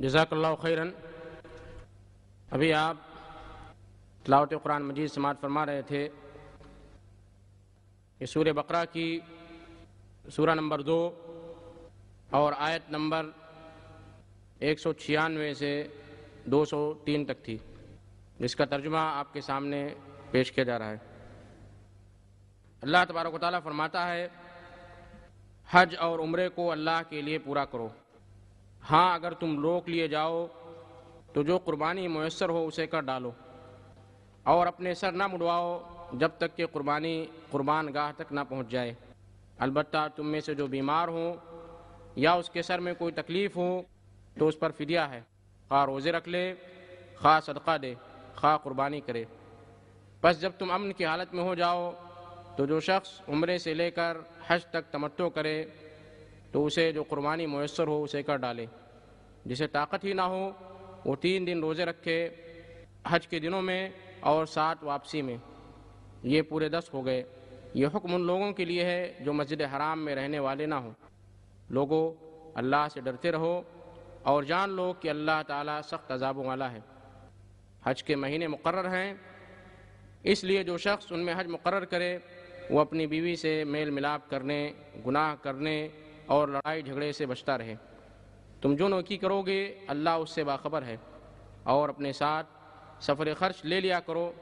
जजाकल्ला खैरन। अभी आप तलावत कुरान मजीद समात फरमा रहे थे। कि सूर्य बकरा की सूरा नंबर दो और आयत नंबर एक सौ छियानवे से दो सौ तीन तक थी, जिसका तर्जुमा आपके सामने पेश किया जा रहा है। अल्लाह तबारक ताली फरमाता है, हज और उम्रे को अल्लाह के लिए पूरा करो। हाँ अगर तुम रोक लिए जाओ तो जो कुर्बानी मैसर हो उसे कर डालो। और अपने सर ना मुड़वाओ, जब तक कि कुर्बानी कुर्बान गाह तक ना पहुँच जाए। अलबत् तुम में से जो बीमार हो, या उसके सर में कोई तकलीफ़ हो तो उस पर फिदिया है। खा रोज़े रख ले, खा सदका दे, खा कुर्बानी करे। बस जब तुम अमन की हालत में हो जाओ तो जो शख्स उम्र से लेकर हज तक तमत्तो करे तो उसे जो कुर्बानी मैसर हो, उसे कर डाले। जिसे ताकत ही ना हो, वो तीन दिन रोज़े रखे, हज के दिनों में और सात वापसी में। ये पूरे दस हो गए। ये हुक्म उन लोगों के लिए है जो मस्जिद हराम में रहने वाले ना हों। लोगों, अल्लाह से डरते रहो और जान लो कि अल्लाह ताला सख्त अजाबों वाला है। हज के महीने मुकर्र हैं, इसलिए जो शख्स उनमें हज मुकर्र करे, वो अपनी बीवी से मेल मिलाप करने, गुनाह करने और लड़ाई झगड़े से बचता रहे। तुम जो नौकी करोगे, अल्लाह उससे बाखबर है। और अपने साथ सफ़र ख़र्च ले लिया करो।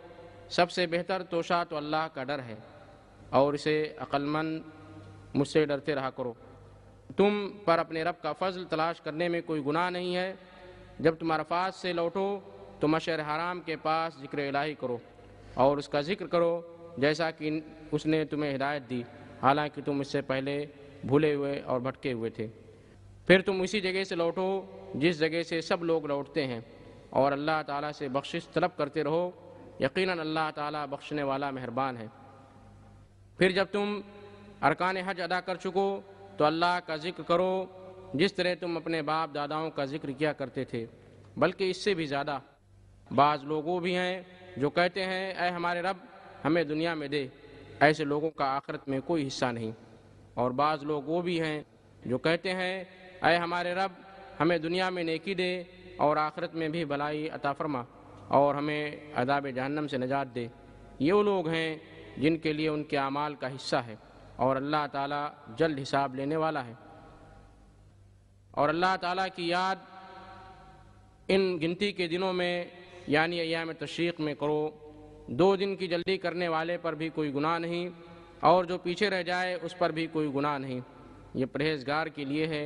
सबसे बेहतर तोशा तो अल्लाह का डर है। और इसे अक्लमंद मुझसे डरते रहा करो। तुम पर अपने रब का फजल तलाश करने में कोई गुनाह नहीं है। जब तुम अरफात से लौटो तो मशर हराम के पास ज़िक्र इलाही करो। और उसका ज़िक्र करो, जैसा कि उसने तुम्हें हिदायत दी। हालाँकि तुम इससे पहले भूले हुए और भटके हुए थे। फिर तुम उसी जगह से लौटो जिस जगह से सब लोग लौटते हैं और अल्लाह ताला से बख्शिश तलब करते रहो। यकीनन अल्लाह ताला बख्शने वाला मेहरबान है। फिर जब तुम अरकान हज अदा कर चुको तो अल्लाह का ज़िक्र करो जिस तरह तुम अपने बाप दादाओं का ज़िक्र किया करते थे, बल्कि इससे भी ज़्यादा। बाज़ लोग भी हैं जो कहते हैं अय हमारे रब, हमें दुनिया में दे। ऐसे लोगों का आखिरत में कोई हिस्सा नहीं। और बाज़ लोग वो भी हैं जो कहते हैं, अय हमारे रब, हमें दुनिया में नेकी दे और आखिरत में भी भलाई अता फरमा और हमें अदाब जहन्नम से निजात दे। ये वो लोग हैं जिनके लिए उनके अमाल का हिस्सा है और अल्लाह ताला जल्द हिसाब लेने वाला है। और अल्लाह ताला की याद इन गिनती के दिनों में, यानी अयाम तशरीक़ में करो, दो दिन की जल्दी करने वाले पर भी कोई गुनाह नहीं और जो पीछे रह जाए, उस पर भी कोई गुनाह नहीं। ये परहेजगार के लिए है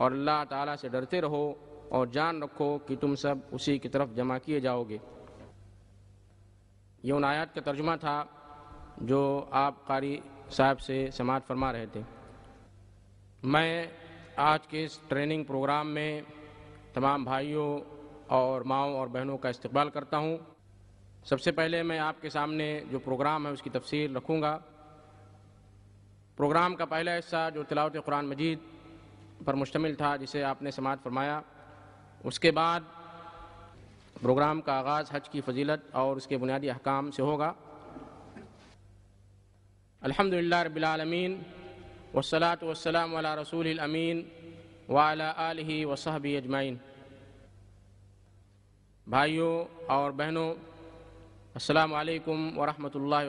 और अल्लाह ताला से डरते रहो और जान रखो कि तुम सब उसी की तरफ़ जमा किए जाओगे। ये उन आयात का तर्जुमा था जो आप कारी साहब से समात फरमा रहे थे। मैं आज के इस ट्रेनिंग प्रोग्राम में तमाम भाइयों और माओ और बहनों का इस्तकबाल करता हूँ। सबसे पहले मैं आपके सामने जो प्रोग्राम है, उसकी तफसीर रखूँगा। प्रोग्राम का पहला हिस्सा जो तिलावत कुरान मजीद पर मुश्तमिल था, जिसे आपने समात फरमाया, उसके बाद प्रोग्राम का आगाज़, हज की फजीलत और उसके बुनियादी अहकाम से होगा। अल्हम्दुलिल्लाह रब्बिल वसलात वसलाम अला रसूल अमीन वाला आलिहि वसहबी अजमाइन। भाइयों और बहनों, अस्सलाम वालेकुम वरहमतुल्लाहि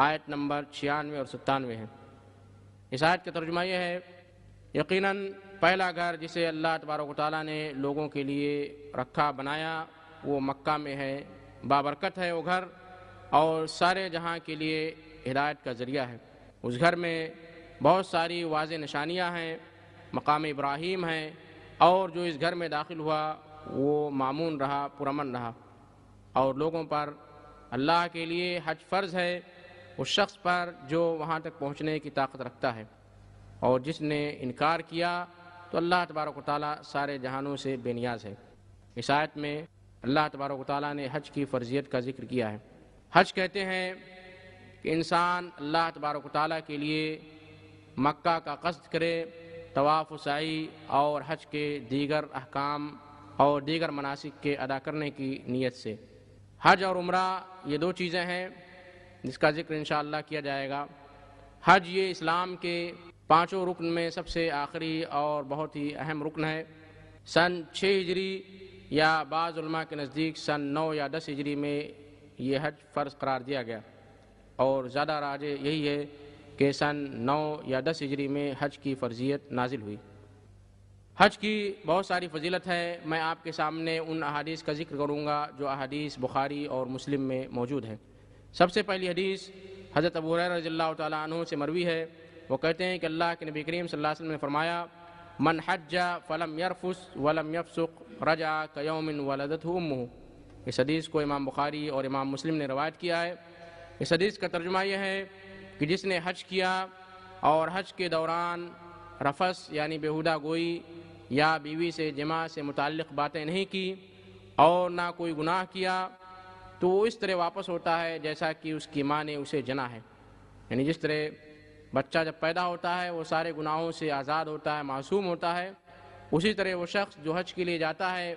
आयत नंबर छियानवे और सत्तानवे है। इस आयत का तर्जुमा यह है, यकीनन पहला घर जिसे अल्लाह तबारक ताली ने लोगों के लिए रखा, बनाया, वो मक्का में है, बाबरकत है वो घर, और सारे जहाँ के लिए हिदायत का ज़रिया है। उस घर में बहुत सारी वाज निशानियाँ हैं, मकाम इब्राहीम हैं, और जो इस घर में दाखिल हुआ, वो मामून रहा, पुरमन रहा। और लोगों पर अल्लाह के लिए हज फ़र्ज़ है उस शख्स पर जो वहाँ तक पहुँचने की ताकत रखता है और जिसने इनकार किया तो अल्लाह तबारक ताली सारे जहानों से बेनियाज है। इस आयत में अल्लाह तबारक ताली ने हज की फ़र्जियत का ज़िक्र किया है। हज कहते हैं कि इंसान अल्लाह तबारक ताली के लिए मक्का का कस्त करे, तवाफ़ साई और हज के दीगर अहकाम और दीगर मनासिक के अदा करने की नीयत से। हज और उम्र ये दो चीज़ें हैं। जिसका ज़िक्र इन किया जाएगा। हज ये इस्लाम के पाँचों रुकन में सबसे आखिरी और बहुत ही अहम रुकन है। सन छः हिजरी या बाज़ा के नज़दीक सन नौ या दस हिजरी में ये हज फ़र्ज़ करार दिया गया। और ज़्यादा राज यही है कि सन नौ या दस हिजरी में हज की फ़र्जियत नाजिल हुई। हज की बहुत सारी फजीलत है। मैं आपके सामने उन अहादीस का ज़िक्र करूँगा जो अहादीस बुखारी और मुस्लिम में मौजूद है। सबसे पहली हदीस हज़रत अबू रज़ी तु से मरवी है। वो कहते हैं कि अल्लाह के नबी करीम सल्लल्लाहु अलैहि वसल्लम ने फरमाया, मन हज फ़लम यरफुस वलम यफसुक रजा कयोमिन वलदत उम्मू इस हदीस को इमाम बुखारी और इमाम मुस्लिम ने रवायत किया है। इस हदीस का तर्जुमा यह है कि जिसने हज किया और हज के दौरान रफस यानी बेहुदा गोई या बीवी से जमा से मुतल बातें नहीं की और ना कोई गुनाह किया तो वो इस तरह वापस होता है, जैसा कि उसकी माँ ने उसे जना है। यानी जिस तरह बच्चा जब पैदा होता है, वो सारे गुनाहों से आज़ाद होता है, मासूम होता है, उसी तरह वो शख्स जो हज के लिए जाता है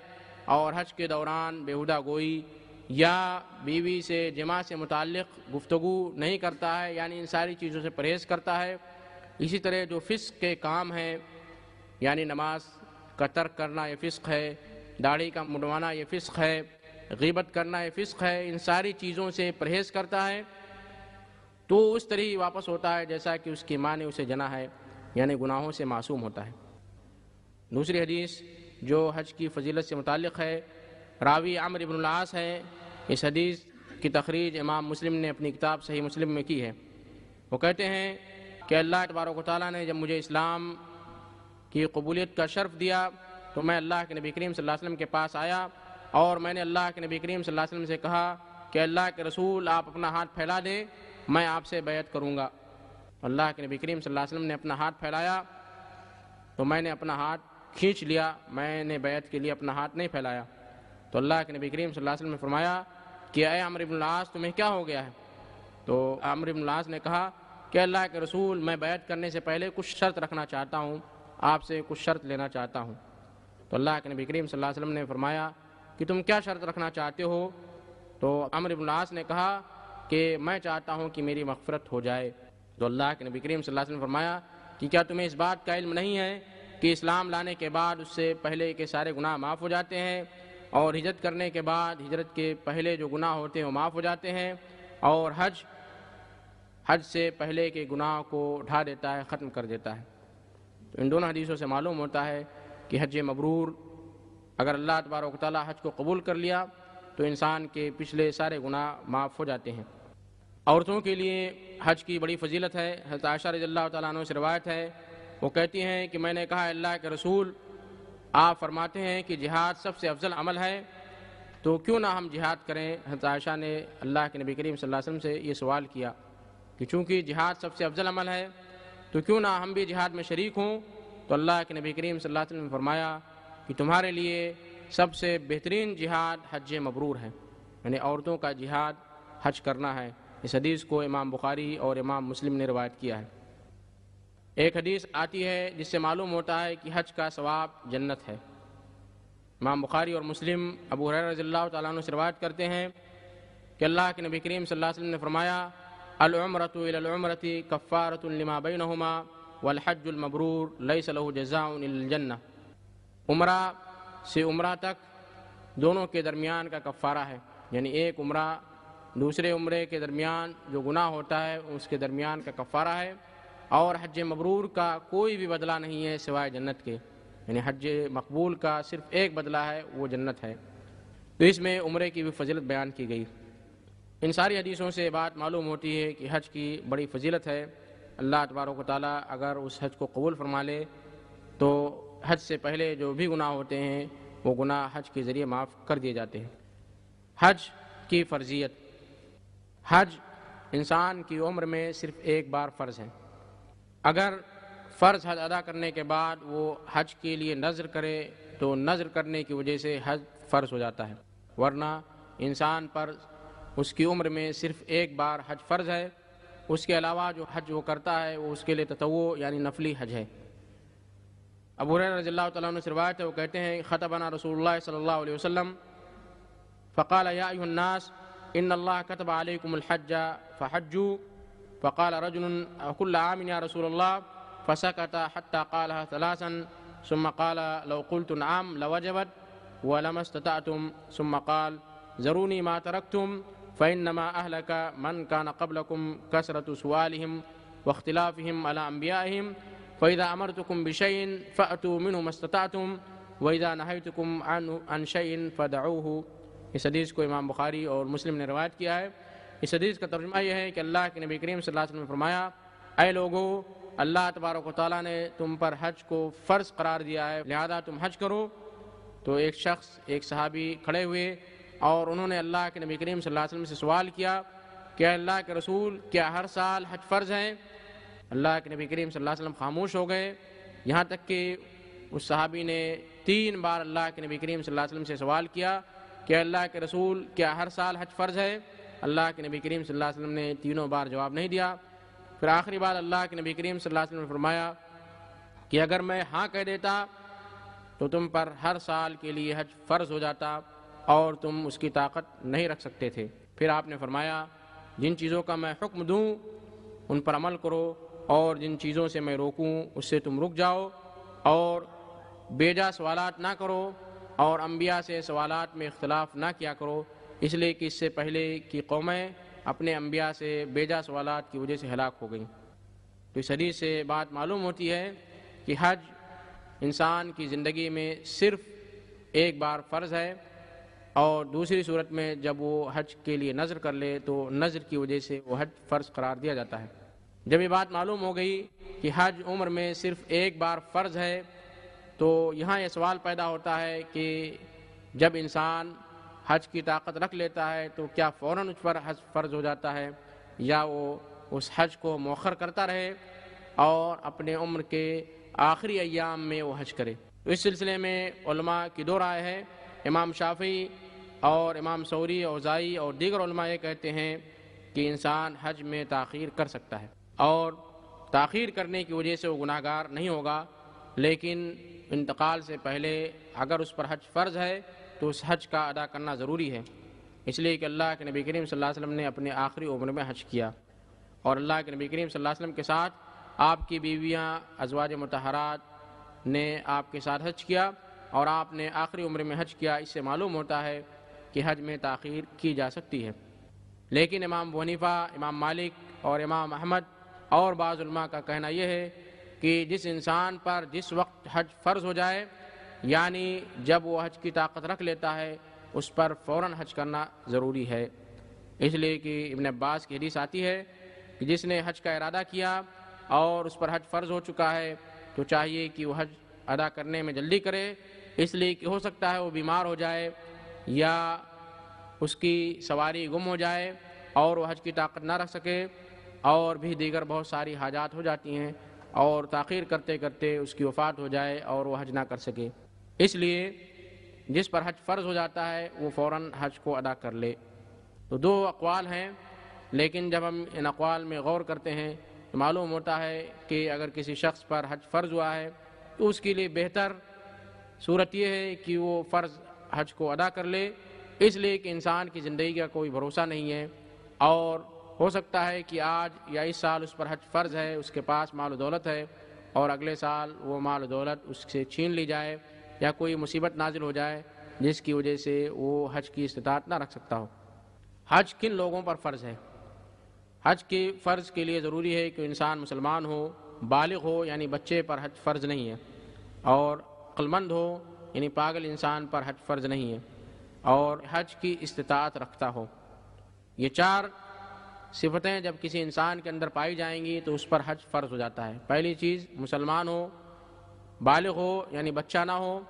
और हज के दौरान बेहुदा गोई या बीवी से, जमा से मुतल गुफ्तु नहीं करता है, यानी इन सारी चीज़ों से परहेज़ करता है, इसी तरह जो फ़िस्क के काम हैं, यानी नमाज़ का तर्क करना ये फ़िस्क है, दाढ़ी का मुडवाना ये फ़िस्क है गिबत करना ये फ़िस्क है, इन सारी चीज़ों से परहेज़ करता है तो उस तरह ही वापस होता है, जैसा कि उसकी माँ ने उसे जना है, यानी गुनाहों से मासूम होता है। दूसरी हदीस जो हज की फजीलत से मुतल है, रावी आमर इबनलास है, इस हदीस की तखरीज इमाम मुस्लिम ने अपनी किताब सही मुस्लिम में की है। वो कहते हैं कि अल्लाह तबारक ताली ने जब मुझे इस्लाम की कबूलियत का शर्फ दिया तो मैं अल्लाह के नबी करीम वसल्लम के पास आया और मैंने अल्लाह के नबी करीम सल्लल्लाहु अलैहि वसल्लम से कहा कि अल्लाह के रसूल, आप अपना हाथ फैला दें, मैं आपसे बैत करूँगा। अल्लाह के नबी करीम सल्लल्लाहु अलैहि वसल्लम ने अपना हाथ फैलाया तो मैंने अपना हाथ खींच लिया, मैंने बैत के लिए अपना हाथ नहीं फैलाया। तो अल्लाह के नबी करीम सल्लल्लाहु अलैहि वसल्लम ने फरमाया कि अय अमर तुम्हें क्या हो गया है? तो अमर ने कहा कि, अल्लाह के रसूल, मैं बैत करने से पहले कुछ शर्त रखना चाहता हूँ, आपसे कुछ शर्त लेना चाहता हूँ। तो अल्लाह के नबी करीम सल्लल्लाहु अलैहि वसल्लम ने फरमाया कि तुम क्या शर्त रखना चाहते हो? तो अमर इबनास ने कहा कि मैं चाहता हूँ कि मेरी मफ़रत हो जाए। तो अल्लाह के नबी करीम सल्लल्लाहु अलैहि वसल्लम फरमाया कि क्या तुम्हें इस बात का इल्म नहीं है कि इस्लाम लाने के बाद उससे पहले के सारे गुनाह माफ़ हो जाते हैं और हिजरत करने के बाद हिजरत के पहले जो गुनाह होते हैं वो माफ़ हो जाते हैं और हज हज से पहले के गुनाह को ढा देता है, ख़त्म कर देता है। तो इन दोनों हदीसों से मालूम होता है कि हज मबरूर अगर अल्लाह तबारक ताली हज को कबूल कर लिया तो इंसान के पिछले सारे गुनाह माफ़ हो जाते हैं। औरतों के लिए हज की बड़ी फजीलत है। हज़रत आशा रज़ी तु से रवायत है। वो कहती हैं कि मैंने कहा, अल्लाह के रसूल, आप फरमाते हैं कि जिहाद सबसे अफजल अमल है तो क्यों ना हम जिहाद करें? हज़रत आयशा ने अल्लाह के नबी करीम सल्लल्लाहु अलैहि वसल्लम से ये सवाल किया कि चूँकि जिहाद सबसे अफजल अमल है तो क्यों ना हम भी जिहाद में शरीक हों? तो अल्लाह के नबी करीम सल्लल्लाहु अलैहि वसल्लम ने फरमाया कि तुम्हारे लिए सबसे बेहतरीन जिहाद हज मबरूर है। यानी औरतों का जिहाद हज करना है। इस हदीस को इमाम बुखारी और इमाम मुस्लिम ने रवायत किया है। एक हदीस आती है जिससे मालूम होता है कि हज का सवाब जन्नत है। इमाम बुखारी और मुस्लिम अबू रज़ी तु से रवायत करते हैं कि अल्लाह के नबी करीम सल्लल्लाहु वसल्लम ने फरमाया अलमरतुलमरती कफ़ारतलमा बैनमा वलहजमबरूर लईसलह जज़ाजन्ना उम्र से उम्र तक दोनों के दरमियान का कफ़ारा है। यानी एक उम्र दूसरे उम्र के दरमियान जो गुनाह होता है, उसके दरमियान का कफ़ारा है। और हज मबरूर का कोई भी बदला नहीं है सिवाय जन्नत के। यानी हज मकबूल का सिर्फ़ एक बदला है, वो जन्नत है। तो इसमें उम्र की भी फजीलत बयान की गई। इन सारी हदीसों से बात मालूम होती है कि हज की बड़ी फजीलत है। अल्लाह तबारक ताली अगर उस हज को कबूल फरमा ले तो हज से पहले जो भी गुनाह होते हैं, वो गुनाह हज के ज़रिए माफ़ कर दिए जाते हैं। हज की फ़र्जियत। हज इंसान की उम्र में सिर्फ़ एक बार फ़र्ज़ है। अगर फ़र्ज़ हज अदा करने के बाद वो हज के लिए नज़र करे तो नज़र करने की वजह से हज फ़र्ज़ हो जाता है। वरना इंसान पर उसकी उम्र में सिर्फ़ एक बार हज फ़र्ज़ है। उसके अलावा जो हज वो करता है, वो उसके लिए तत्व यानी नफली हज है। अबू रज़ी तु से रवायत है वो कहते हैं ख़तबना रसूल सल्लल्लाहु अलैहि वसल्लम फ़काल यानास इन अल्लाह कतब अलैकुमुलहज फ़हजू फ़काल रजुल अकुल्ल आमिन या रसूल अल्लाह फ़सकत हत्ता क़ालहा सलासन सुम्मा क़ाल लौ क़ुल्तु नअम लवजबत वलमस्ततअतुम सुम्मा क़ाल ज़रूनी मा तरक्तुम फ़इन्नमा अहलक मन कान क़ब्लकुम कसरत सुवालिहिम वख्तिलाफ़िहिम अला अम्बियाहिम फ़इज़ा अमरतुकुम बिशैइन फ़अतु मिन्हु मस्ततअतुम वइज़ा नहयतुकुम अन शैइन फ़दऊहु इस हदीस को इमाम बुखारी और मुस्लिम ने रवायत किया है। इस हदीस का तर्जुमा यह है कि अल्लाह के नबी करीम वसल्लम ने फरमाया अय लोगो, अल्लाह तबारक ताली ने तुम पर हज को फ़र्ज़ करार दिया है। लिहाजा तुम हज करो। तो एक शख्स, एक सहाबी खड़े हुए और उन्होंने अल्लाह के नबी करीम वसल्लम से सवाल किया कि अल्लाह के रसूल, क्या हर साल हज फ़र्ज़ है? अल्लाह के नबी करीम सल्लल्लाहु अलैहि वसल्लम खामोश हो गए। यहाँ तक कि उस सहाबी ने तीन बार अल्लाह के नबी करीम सल्लल्लाहु अलैहि वसल्लम से सवाल किया कि अल्लाह के रसूल, क्या हर साल हज फ़र्ज़ है? अल्लाह के नबी करीम सल्लल्लाहु अलैहि वसल्लम ने तीनों बार जवाब नहीं दिया। फिर आखिरी बार अल्लाह के नबी करीम सल्लल्लाहु अलैहि वसल्लम ने फरमाया कि अगर मैं हाँ कह देता तो तुम पर हर साल के लिए हज फ़र्ज़ हो जाता और तुम उसकी ताकत नहीं रख सकते थे। फिर आपने फरमाया, जिन चीज़ों का मैं हुक्म दूँ, उन पर अमल करो और जिन चीज़ों से मैं रोकूँ, उससे तुम रुक जाओ और बेजा सवालत ना करो और अम्बिया से सवालत में इख्तलाफ ना किया करो। इसलिए कि इससे पहले की कौमें अपने अम्बिया से बेजा सवालत की वजह से हलाक हो गई। तो इस हदीस से बात मालूम होती है कि हज इंसान की ज़िंदगी में सिर्फ़ एक बार फ़र्ज़ है और दूसरी सूरत में जब वो हज के लिए नज़र कर ले तो नज़र की वजह से वो हज फ़र्ज़ करार दिया जाता है। जब ये बात मालूम हो गई कि हज उम्र में सिर्फ़ एक बार फ़र्ज़ है तो यहाँ ये सवाल पैदा होता है कि जब इंसान हज की ताकत रख लेता है तो क्या फ़ौर उस पर हज फ़र्ज़ हो जाता है, या वो उस हज को मौखर करता रहे और अपने उम्र के आखिरी अयाम में वो हज करे। तो इस सिलसिले में की दो राय है। इमाम शाफी और इमाम सौरी, औजाई और दीगर ये कहते हैं कि इंसान हज में ताख़ीर कर सकता है। और ताख़ीर करने की वजह से वो गुनाहगार नहीं होगा, लेकिन इंतकाल से पहले अगर उस पर हज फ़र्ज़ है तो उस हज का अदा करना ज़रूरी है। इसलिए कि अल्लाह के नबी करीम सल्लल्लाहु अलैहि वसल्लम ने अपने आखिरी उम्र में हज किया। और अल्लाह के नबी करीम सल्लल्लाहु अलैहि वसल्लम के साथ आपकी बीवियाँ अजवाज मतहरात ने आपके साथ हज किया और आपने आखिरी उम्र में हज किया। इससे मालूम होता है कि हज में ताख़ीर की जा सकती है। लेकिन इमाम वनीफ़ा, इमाम मालिक और इमाम अहमद और बाज़ुलमा का कहना यह है कि जिस इंसान पर जिस वक्त हज फ़र्ज़ हो जाए, यानी जब वो हज की ताकत रख लेता है, उस पर फ़ौर हज करना ज़रूरी है। इसलिए कि इबन अब्बास की हदीस आती है कि जिसने हज का इरादा किया और उस पर हज फ़र्ज़ हो चुका है तो चाहिए कि वह हज अदा करने में जल्दी करे। इसलिए कि हो सकता है वो बीमार हो जाए या उसकी सवारी गुम हो जाए और वह हज की ताकत ना रख सके। और भी दीगर बहुत सारी हाजात हो जाती हैं और ताख़ीर करते करते उसकी वफ़ात हो जाए और वह हज ना कर सके। इसलिए जिस पर हज फ़र्ज़ हो जाता है, वो फ़ौर हज को अदा कर ले। तो दो अकवाल हैं, लेकिन जब हम इन अकवाल में गौर करते हैं तो मालूम होता है कि अगर किसी शख्स पर हज फ़र्ज़ हुआ है तो उसके लिए बेहतर सूरत यह है कि वो फ़र्ज़ हज को अदा कर ले। इसलिए कि इंसान की ज़िंदगी का कोई भरोसा नहीं है और हो सकता है कि आज या इस साल उस पर हज फ़र्ज़ है, उसके पास माल दौलत है और अगले साल वो माल दौलत उससे छीन ली जाए या कोई मुसीबत नाजिल हो जाए जिसकी वजह से वो हज की इस्तात ना रख सकता हो। हज किन लोगों पर फ़र्ज़ है? हज के फ़र्ज़ के लिए ज़रूरी है कि इंसान मुसलमान हो, बालिग हो, यानी बच्चे पर हज फ़र्ज़ नहीं है और अक्लमंद हो, यानी पागल इंसान पर हज फ़र्ज़ नहीं है और हज की इस्तात रखता हो। ये चार सिफतें जब किसी इंसान के अंदर पाई जाएँगी तो उस पर हज फ़र्ज़ हो जाता है। पहली चीज़, मुसलमान हो, बालिग हो, यानी बच्चा ना हो,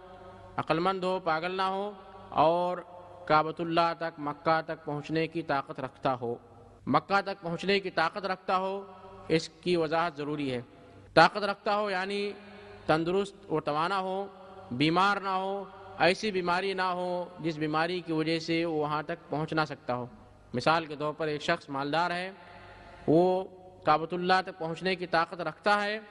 अक्लमंद हो, पागल ना हो, और काबतुल्ला तक, मक्का तक पहुँचने की ताकत रखता हो। मक्का तक पहुँचने की ताकत रखता हो, इसकी वजाहत ज़रूरी है। ताकत रखता हो, यानी तंदुरुस्त और तवाना हो, बीमार ना हो, ऐसी बीमारी ना हो, जिस बीमारी की वजह से वो वहाँ तक पहुँच ना सकता हो। मिसाल के तौर पर एक शख्स मालदार है, वो काबतुल्ला तक पहुँचने की ताकत रखता है,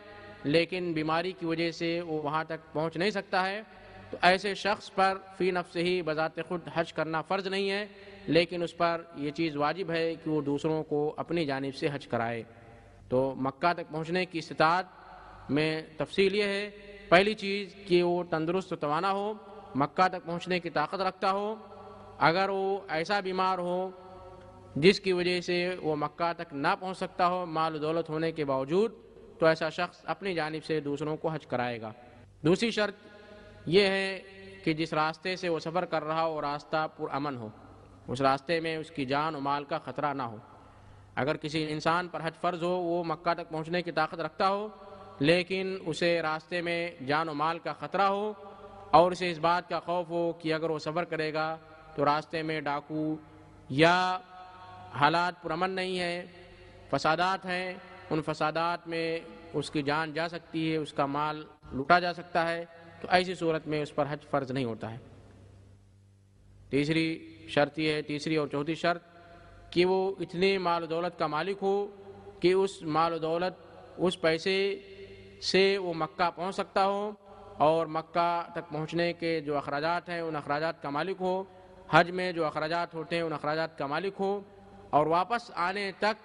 लेकिन बीमारी की वजह से वो वहाँ तक पहुँच नहीं सकता है। तो ऐसे शख्स पर फ़ी नफ्स ही बज़ात खुद हज करना फ़र्ज़ नहीं है, लेकिन उस पर यह चीज़ वाजिब है कि वो दूसरों को अपनी जानब से हज कराए। तो मक्का तक पहुँचने की इस्तात में तफसील ये है, पहली चीज़ कि वो तंदुरुस्त तवाना हो, मक्का तक पहुँचने की ताकत रखता हो। अगर वो ऐसा बीमार हो जिसकी वजह से वो मक्का तक ना पहुँच सकता हो, माल दौलत होने के बावजूद तो ऐसा शख्स अपनी जानब से दूसरों को हज कराएगा। दूसरी शर्त यह है कि जिस रास्ते से वो सफ़र कर रहा हो रास्ता पुरअमन हो। उस रास्ते में उसकी जान और माल का ख़तरा ना हो। अगर किसी इंसान पर हज फ़र्ज़ हो, वो मक्का तक पहुँचने की ताकत रखता हो, लेकिन उसे रास्ते में जान और माल का ख़तरा हो, और उसे इस बात का खौफ हो कि अगर वो सफ़र करेगा तो रास्ते में डाकू या हालात पुरमन नहीं है, फसादात हैं, उन फसादात में उसकी जान जा सकती है, उसका माल लूटा जा सकता है तो ऐसी सूरत में उस पर हज फ़र्ज़ नहीं होता है। तीसरी शर्त यह है, तीसरी और चौथी शर्त, कि वो इतने माल दौलत का मालिक हो कि उस माल दौलत, उस पैसे से वो मक्का पहुँच सकता हो और मक्का तक पहुँचने के जो अखराज हैं, उन अखराज का मालिक हो। हज में जो अखराज होते हैं, उन अखराज का मालिक हो। और वापस आने तक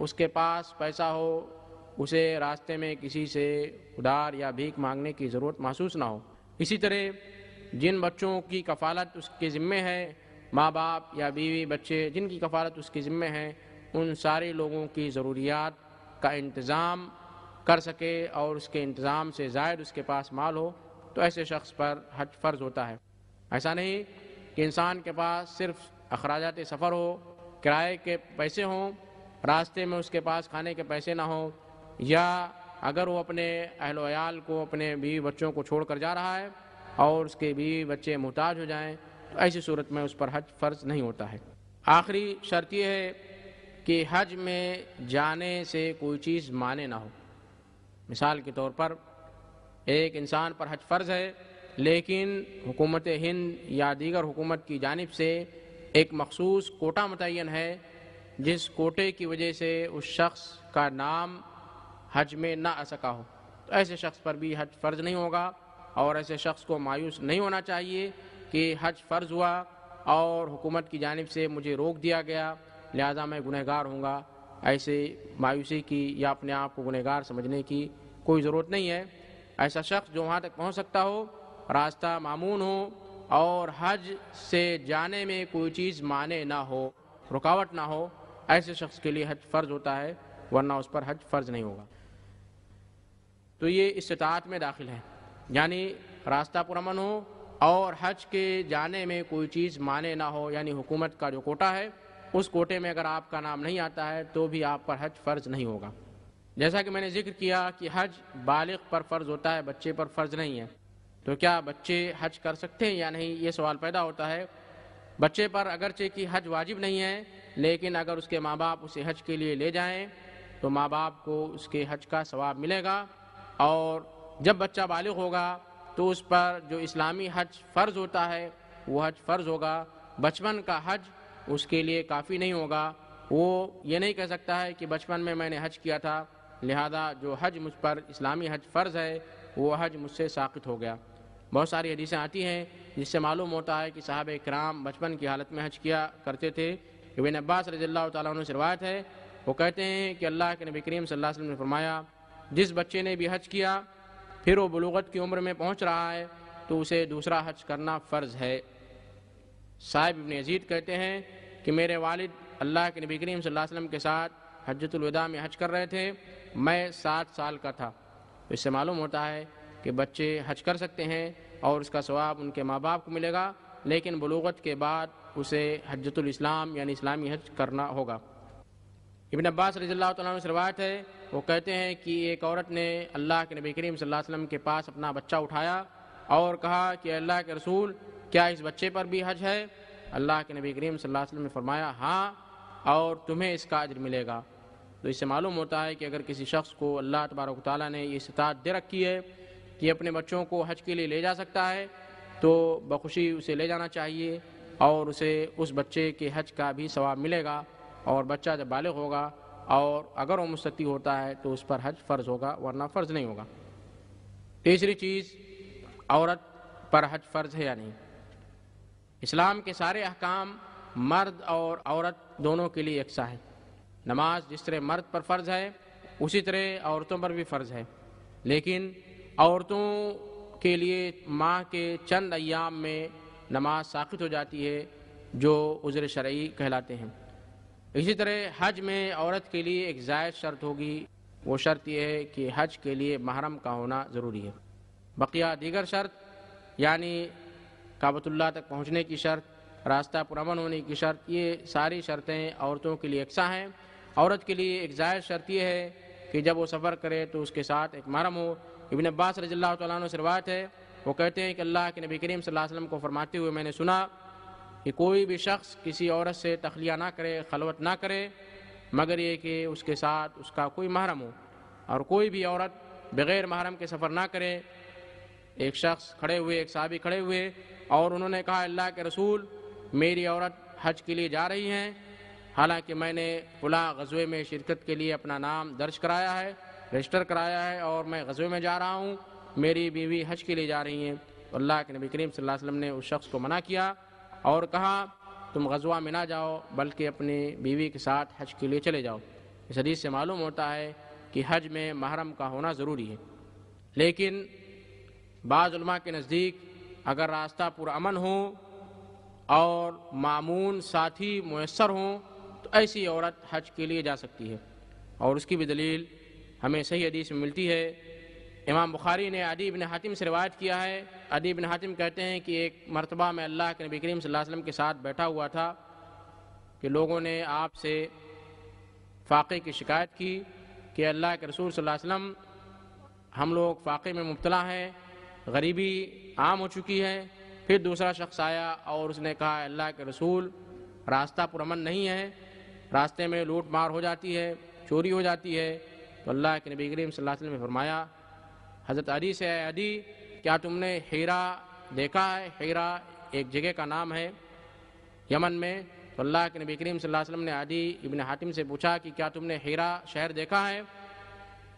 उसके पास पैसा हो, उसे रास्ते में किसी से उधार या भीख मांगने की ज़रूरत महसूस ना हो। इसी तरह जिन बच्चों की कफालत उसके ज़िम्मे है माँ बाप या बीवी बच्चे, जिनकी कफालत उसके ज़िम्मे है, उन सारे लोगों की ज़रूरियात का इंतज़ाम कर सके और उसके इंतज़ाम से जायद उसके पास माल हो तो ऐसे शख्स पर हज फ़र्ज़ होता है। ऐसा नहीं कि इंसान के पास सिर्फ़ अखराज सफ़र हो किराए के पैसे हों, रास्ते में उसके पास खाने के पैसे ना हों, या अगर वो अपने अहलोयाल को, अपने बीवी बच्चों को छोड़ कर जा रहा है और उसके बीवी बच्चे मोहताज हो जाएँ तो ऐसी सूरत में उस पर हज फ़र्ज़ नहीं होता है। आखिरी शर्त यह है कि हज में जाने से कोई चीज़ माने ना हो। मिसाल के तौर पर, एक इंसान पर हज फ़र्ज़ है, लेकिन हुकूमत हिंद या दीगर हुकूमत की जानब से एक मखसूस कोटा मुतन है, जिस कोटे की वजह से उस शख्स का नाम हज में ना आ सका हो। तो ऐसे शख्स पर भी हज फ़र्ज़ नहीं होगा और ऐसे शख्स को मायूस नहीं होना चाहिए कि हज फ़र्ज़ हुआ और हुकूमत की जानब से मुझे रोक दिया गया, लिहाजा मैं गुनहगार हूँगा ऐसे मायूसी की या अपने आप को गुनहगार समझने की कोई ज़रूरत नहीं है। ऐसा शख्स जो वहाँ तक पहुँच सकता हो, रास्ता मामून हो और हज से जाने में कोई चीज़ माने ना हो, रुकावट ना हो, ऐसे शख्स के लिए हज फ़र्ज़ होता है, वरना उस पर हज फ़र्ज़ नहीं होगा। तो ये इस्तात में दाखिल है। यानी रास्ता पुरमन हो और हज के जाने में कोई चीज़ माने ना हो, यानी हुकूमत का जो कोटा है, उस कोटे में अगर आपका नाम नहीं आता है तो भी आप पर हज फ़र्ज़ नहीं होगा। जैसा कि मैंने ज़िक्र किया कि हज बालिग पर फ़र्ज़ होता है, बच्चे पर फ़र्ज़ नहीं है। तो क्या बच्चे हज कर सकते हैं या नहीं, ये सवाल पैदा होता है। बच्चे पर अगरचे कि हज वाजिब नहीं है, लेकिन अगर उसके माँ बाप उसे हज के लिए ले जाएँ तो माँ बाप को उसके हज का सवाब मिलेगा। और जब बच्चा बालिग होगा तो उस पर जो इस्लामी हज फ़र्ज़ होता है, वो हज फ़र्ज़ होगा। बचपन का हज उसके लिए काफ़ी नहीं होगा। वो ये नहीं कह सकता है कि बचपन में मैंने हज किया था, लिहाजा जो हज मुझ पर इस्लामी हज फ़र्ज़ है, वो हज मुझसे साकित हो गया। बहुत सारी हदीसें आती हैं, जिससे मालूम होता है कि साहब कराम बचपन की हालत में हज किया करते थे। इबिन अब्बास रज़ी अल्लाह से रवायत है, वो कहते हैं कि अल्लाह के नबी करीम सल्लल्लाहु अलैहि वसल्लम ने फरमाया, जिस बच्चे ने भी हज किया, फिर वो बलूगत की उम्र में पहुँच रहा है तो उसे दूसरा हज करना फ़र्ज़ है। साहिब इबन अजीद कहते हैं कि मेरे वालिद अल्लाह के नबी करीम सल्लल्लाहु अलैहि वसल्लम के साथ हजतुलविदा में हज कर रहे थे, मैं सात साल का था। इससे मालूम होता है कि बच्चे हज कर सकते हैं और उसका स्वाब उनके माँ बाप को मिलेगा, लेकिन बलूगत के बाद उसे हजतुल इस्लाम यानी इस्लामी हज करना होगा। इबन अब्बास रज़ी अल्लाह से है, वो कहते हैं कि एक औरत ने अल्लाह के नबी करीम सल्लल्लाहु वसल्लम के पास अपना बच्चा उठाया और कहा कि अल्लाह के रसूल, क्या इस बच्चे पर भी हज है? अल्लाह के नबी करीम सल्लल्लाहु वसल्लम ने फरमाया हाँ और तुम्हें इसका अजर मिलेगा। तो इससे मालूम होता है कि अगर किसी शख्स को अल्लाह तबारक ताली ने ये इस्तात दे रखी है कि अपने बच्चों को हज के लिए ले जा सकता है तो बखुशी उसे ले जाना चाहिए और उसे उस बच्चे के हज का भी सवाब मिलेगा और बच्चा जब बालग होगा और अगर वो मुस्तती होता है तो उस पर हज फ़र्ज़ होगा, वरना फ़र्ज़ नहीं होगा। तीसरी चीज़, औरत पर हज फ़र्ज़ है या नहीं? इस्लाम के सारे अहकाम मर्द और औरत दोनों के लिए यकसा है। नमाज़ जिस तरह मर्द पर फ़र्ज़ है, उसी तरह औरतों पर भी फ़र्ज़ है। लेकिन औरतों के लिए माह के चंद अयाम में नमाज़ साखित हो जाती है, जो उज़र शरई कहलाते हैं। इसी तरह हज में औरत के लिए एक जायद शर्त होगी। वो शर्त यह है कि हज के लिए महरम का होना ज़रूरी है। बकिया दीगर शर्त, यानी काबतुल्ला तक पहुँचने की शर्त, रास्ता पुरमन होने की शर्त, ये सारी शर्तें औरतों के लिए यकसा हैं। औरत के लिए एक जायद शर्त यह है कि जब वो सफ़र करे तो उसके साथ एक महरम हो इबन अब्बास रज़ी अल्लाह से है, वो कहते हैं कि अल्लाह के नबी करीम वसल्लम को फरमाते हुए मैंने सुना कि कोई भी शख्स किसी औरत से तखलिया ना करे, खलवत ना करे, मगर ये कि उसके साथ उसका कोई महरम हो और कोई भी औरत बग़ैर महरम के सफ़र ना करे। एक शख्स खड़े हुए, एक साहबी खड़े हुए और उन्होंने कहा, अल्लाह के रसूल, मेरी औरत हज के लिए जा रही हैं। हालाँकि मैंने फुला गजवे में शिरकत के लिए अपना नाम दर्ज कराया है रजिस्टर कराया है और मैं गजवे में जा रहा हूँ। मेरी बीवी हज के लिए जा रही हैं। अल्लाह के नबी करीम सल्लल्लाहु अलैहि वसल्लम ने उस शख्स को मना किया और कहा, तुम गजवा में ना जाओ, बल्कि अपनी बीवी के साथ हज के लिए चले जाओ। इस हदीस से मालूम होता है कि हज में महरम का होना ज़रूरी है। लेकिन बाज़ा के नज़दीक अगर रास्ता पुरअमन हो और मामून साथी मैसर हों तो ऐसी औरत हज के लिए जा सकती है। और उसकी भी दलील हमें सही हदीस में मिलती है। इमाम बुखारी ने अदी बिन हातिम से रवायत किया है। अदी बिन हातिम कहते हैं कि एक मरतबा में अल्लाह के नबी करीम वसल्लम के साथ बैठा हुआ था कि लोगों ने आपसे फ़ाक़े की शिकायत की कि अल्लाह के रसूल वसल्लम, हम लोग फ़ाक़े में मुबतला हैं, गरीबी आम हो चुकी है। फिर दूसरा शख्स आया और उसने कहा, अल्लाह के रसूल, रास्ता पुरमन नहीं है। रास्ते में लूट मार हो जाती है, चोरी हो जाती है। तो अल्लाह के नबी करीम सल्लल्लाहु अलैहि वसल्लम ने फरमाया, हज़रत अली से अली, क्या तुमने हीरा देखा है? हीरा एक जगह का नाम है यमन में। तो अल्लाह के नबी करीम सल्लल्लाहु अलैहि वसल्लम ने आदि इबन हातिम से पूछा कि क्या तुमने हीरा शहर देखा है?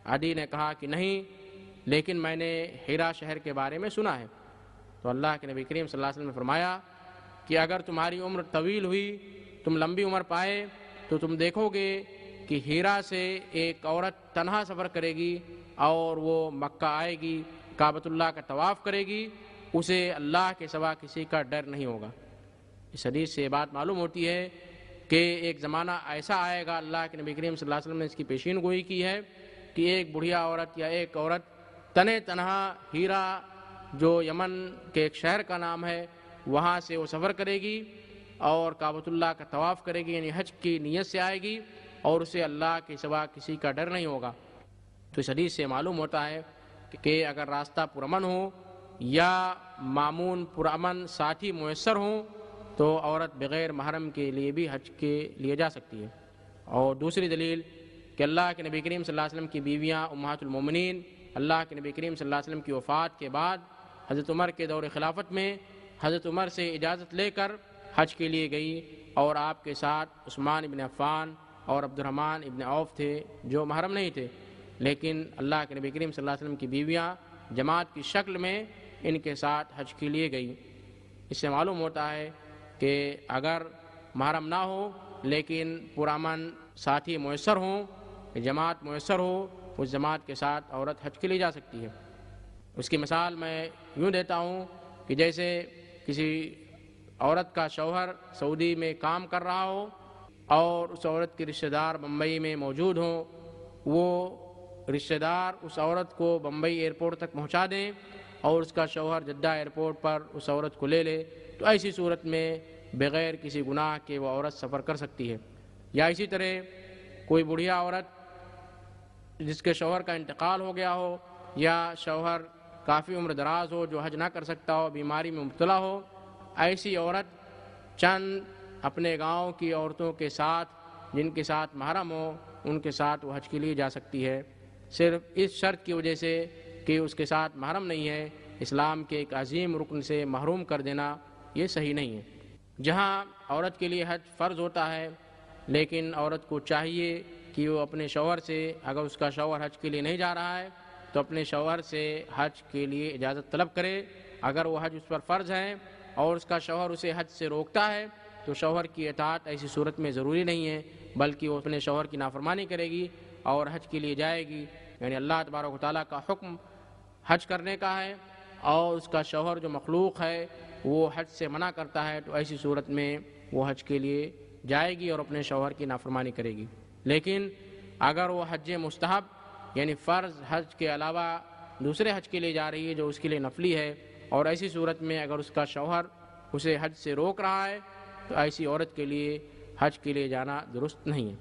आदि ने कहा कि नहीं, लेकिन मैंने हीरा शहर के बारे में सुना है। तो अल्लाह के नबी करीम सल्लल्लाहु अलैहि वसल्लम ने फरमाया कि अगर तुम्हारी उम्र तवील हुई, तुम लंबी उम्र पाए तो तुम देखोगे कि हीरा से एक औरत तनहा सफ़र करेगी और वो मक्का आएगी काबतुल्ला का तवाफ़ करेगी, उसे अल्लाह के सवा किसी का डर नहीं होगा। इस हदीस से बात मालूम होती है कि एक ज़माना ऐसा आएगा, अल्लाह के नबी करीम सल्लल्लाहु अलैहि वसल्लम ने इसकी पेशीन गोई की है कि एक बुढ़िया औरत या एक औरत तने तनहा हीरा जो यमन के एक शहर का नाम है, वहाँ से वो सफ़र करेगी और काबतुल्ला का तवाफ़ करेगी, यानी हज की नीयत से आएगी। और उसे अल्लाह के सिवा किसी का डर नहीं होगा। तो इस हदीस से मालूम होता है कि अगर रास्ता पुरमन हो या मामून पुरमन साथी मैसर हो तो औरत बग़ैर महरम के लिए भी हज के लिए जा सकती है। और दूसरी दलील कि अल्लाह के नबी करीम सल्लल्लाहु अलैहि वसल्लम की बीवियाँ उम्मातुलमोमिनीन अल्लाह के नबी करीम सल्लल्लाहु अलैहि वसल्लम की वफ़ात के बाद हज़रत उमर के दौर खिलाफत में हज़रत उमर से इजाज़त लेकर हज के लिए गई और आपके साथ उस्मान इबन अफ़ान और अब्दुलरहमान इबन औफ थे, जो महरम नहीं थे। लेकिन अल्लाह के नबी करीम सल्लल्लाहु अलैहि वसल्लम की बीवियाँ जमात की शक्ल में इनके साथ हज के लिए गई। इससे मालूम होता है कि अगर महरम ना हो, लेकिन पुरामन साथी मैसर हों, जमात मैसर हो, उस जमात के साथ औरत हज के लिए जा सकती है। उसकी मिसाल मैं यूँ देता हूँ कि जैसे किसी औरत का शौहर सऊदी में काम कर रहा हो और उस औरत के रिश्तेदार बम्बई में मौजूद हों, वो रिश्तेदार उस औरत को बम्बई एयरपोर्ट तक पहुँचा दें और उसका शौहर जद्दा एयरपोर्ट पर उस औरत को ले ले। तो ऐसी सूरत में बग़ैर किसी गुनाह के वो औरत सफ़र कर सकती है। या इसी तरह कोई बुढ़िया औरत जिसके शौहर का इंतकाल हो गया हो या शौहर काफ़ी उम्र दराज हो, जो हज ना कर सकता हो, बीमारी में मुबतला हो, ऐसी औरत चंद अपने गाँव की औरतों के साथ, जिनके साथ महरम हो, उनके साथ वो हज के लिए जा सकती है। सिर्फ़ इस शर्त की वजह से कि उसके साथ महरम नहीं है, इस्लाम के एक अजीम रुकन से महरूम कर देना ये सही नहीं है। जहाँ औरत के लिए हज फ़र्ज़ होता है, लेकिन औरत को चाहिए कि वो अपने शौहर से, अगर उसका शौहर हज के लिए नहीं जा रहा है तो अपने शौहर से हज के लिए इजाज़त तलब करे। अगर वो हज उस पर फ़र्ज़ है और उसका शौहर उसे हज से रोकता है तो शौहर की अतात ऐसी सूरत में ज़रूरी नहीं है, बल्कि वो अपने शौहर की नाफरमानी करेगी और हज के लिए जाएगी। यानी अल्लाह तबारक ताली का हुक्म हज करने का है और उसका शौहर जो मखलूक है, वो हज से मना करता है तो ऐसी सूरत में वो हज के लिए जाएगी और अपने शौहर की नाफरमानी करेगी। लेकिन अगर वो हज मुस्तहब, यानी फ़र्ज़ हज के अलावा दूसरे हज के लिए जा रही है जो उसके लिए नफली है, और ऐसी सूरत में अगर उसका शौहर उसे हज से रोक रहा है तो ऐसी औरत के लिए, हज के लिए जाना दुरुस्त नहीं है।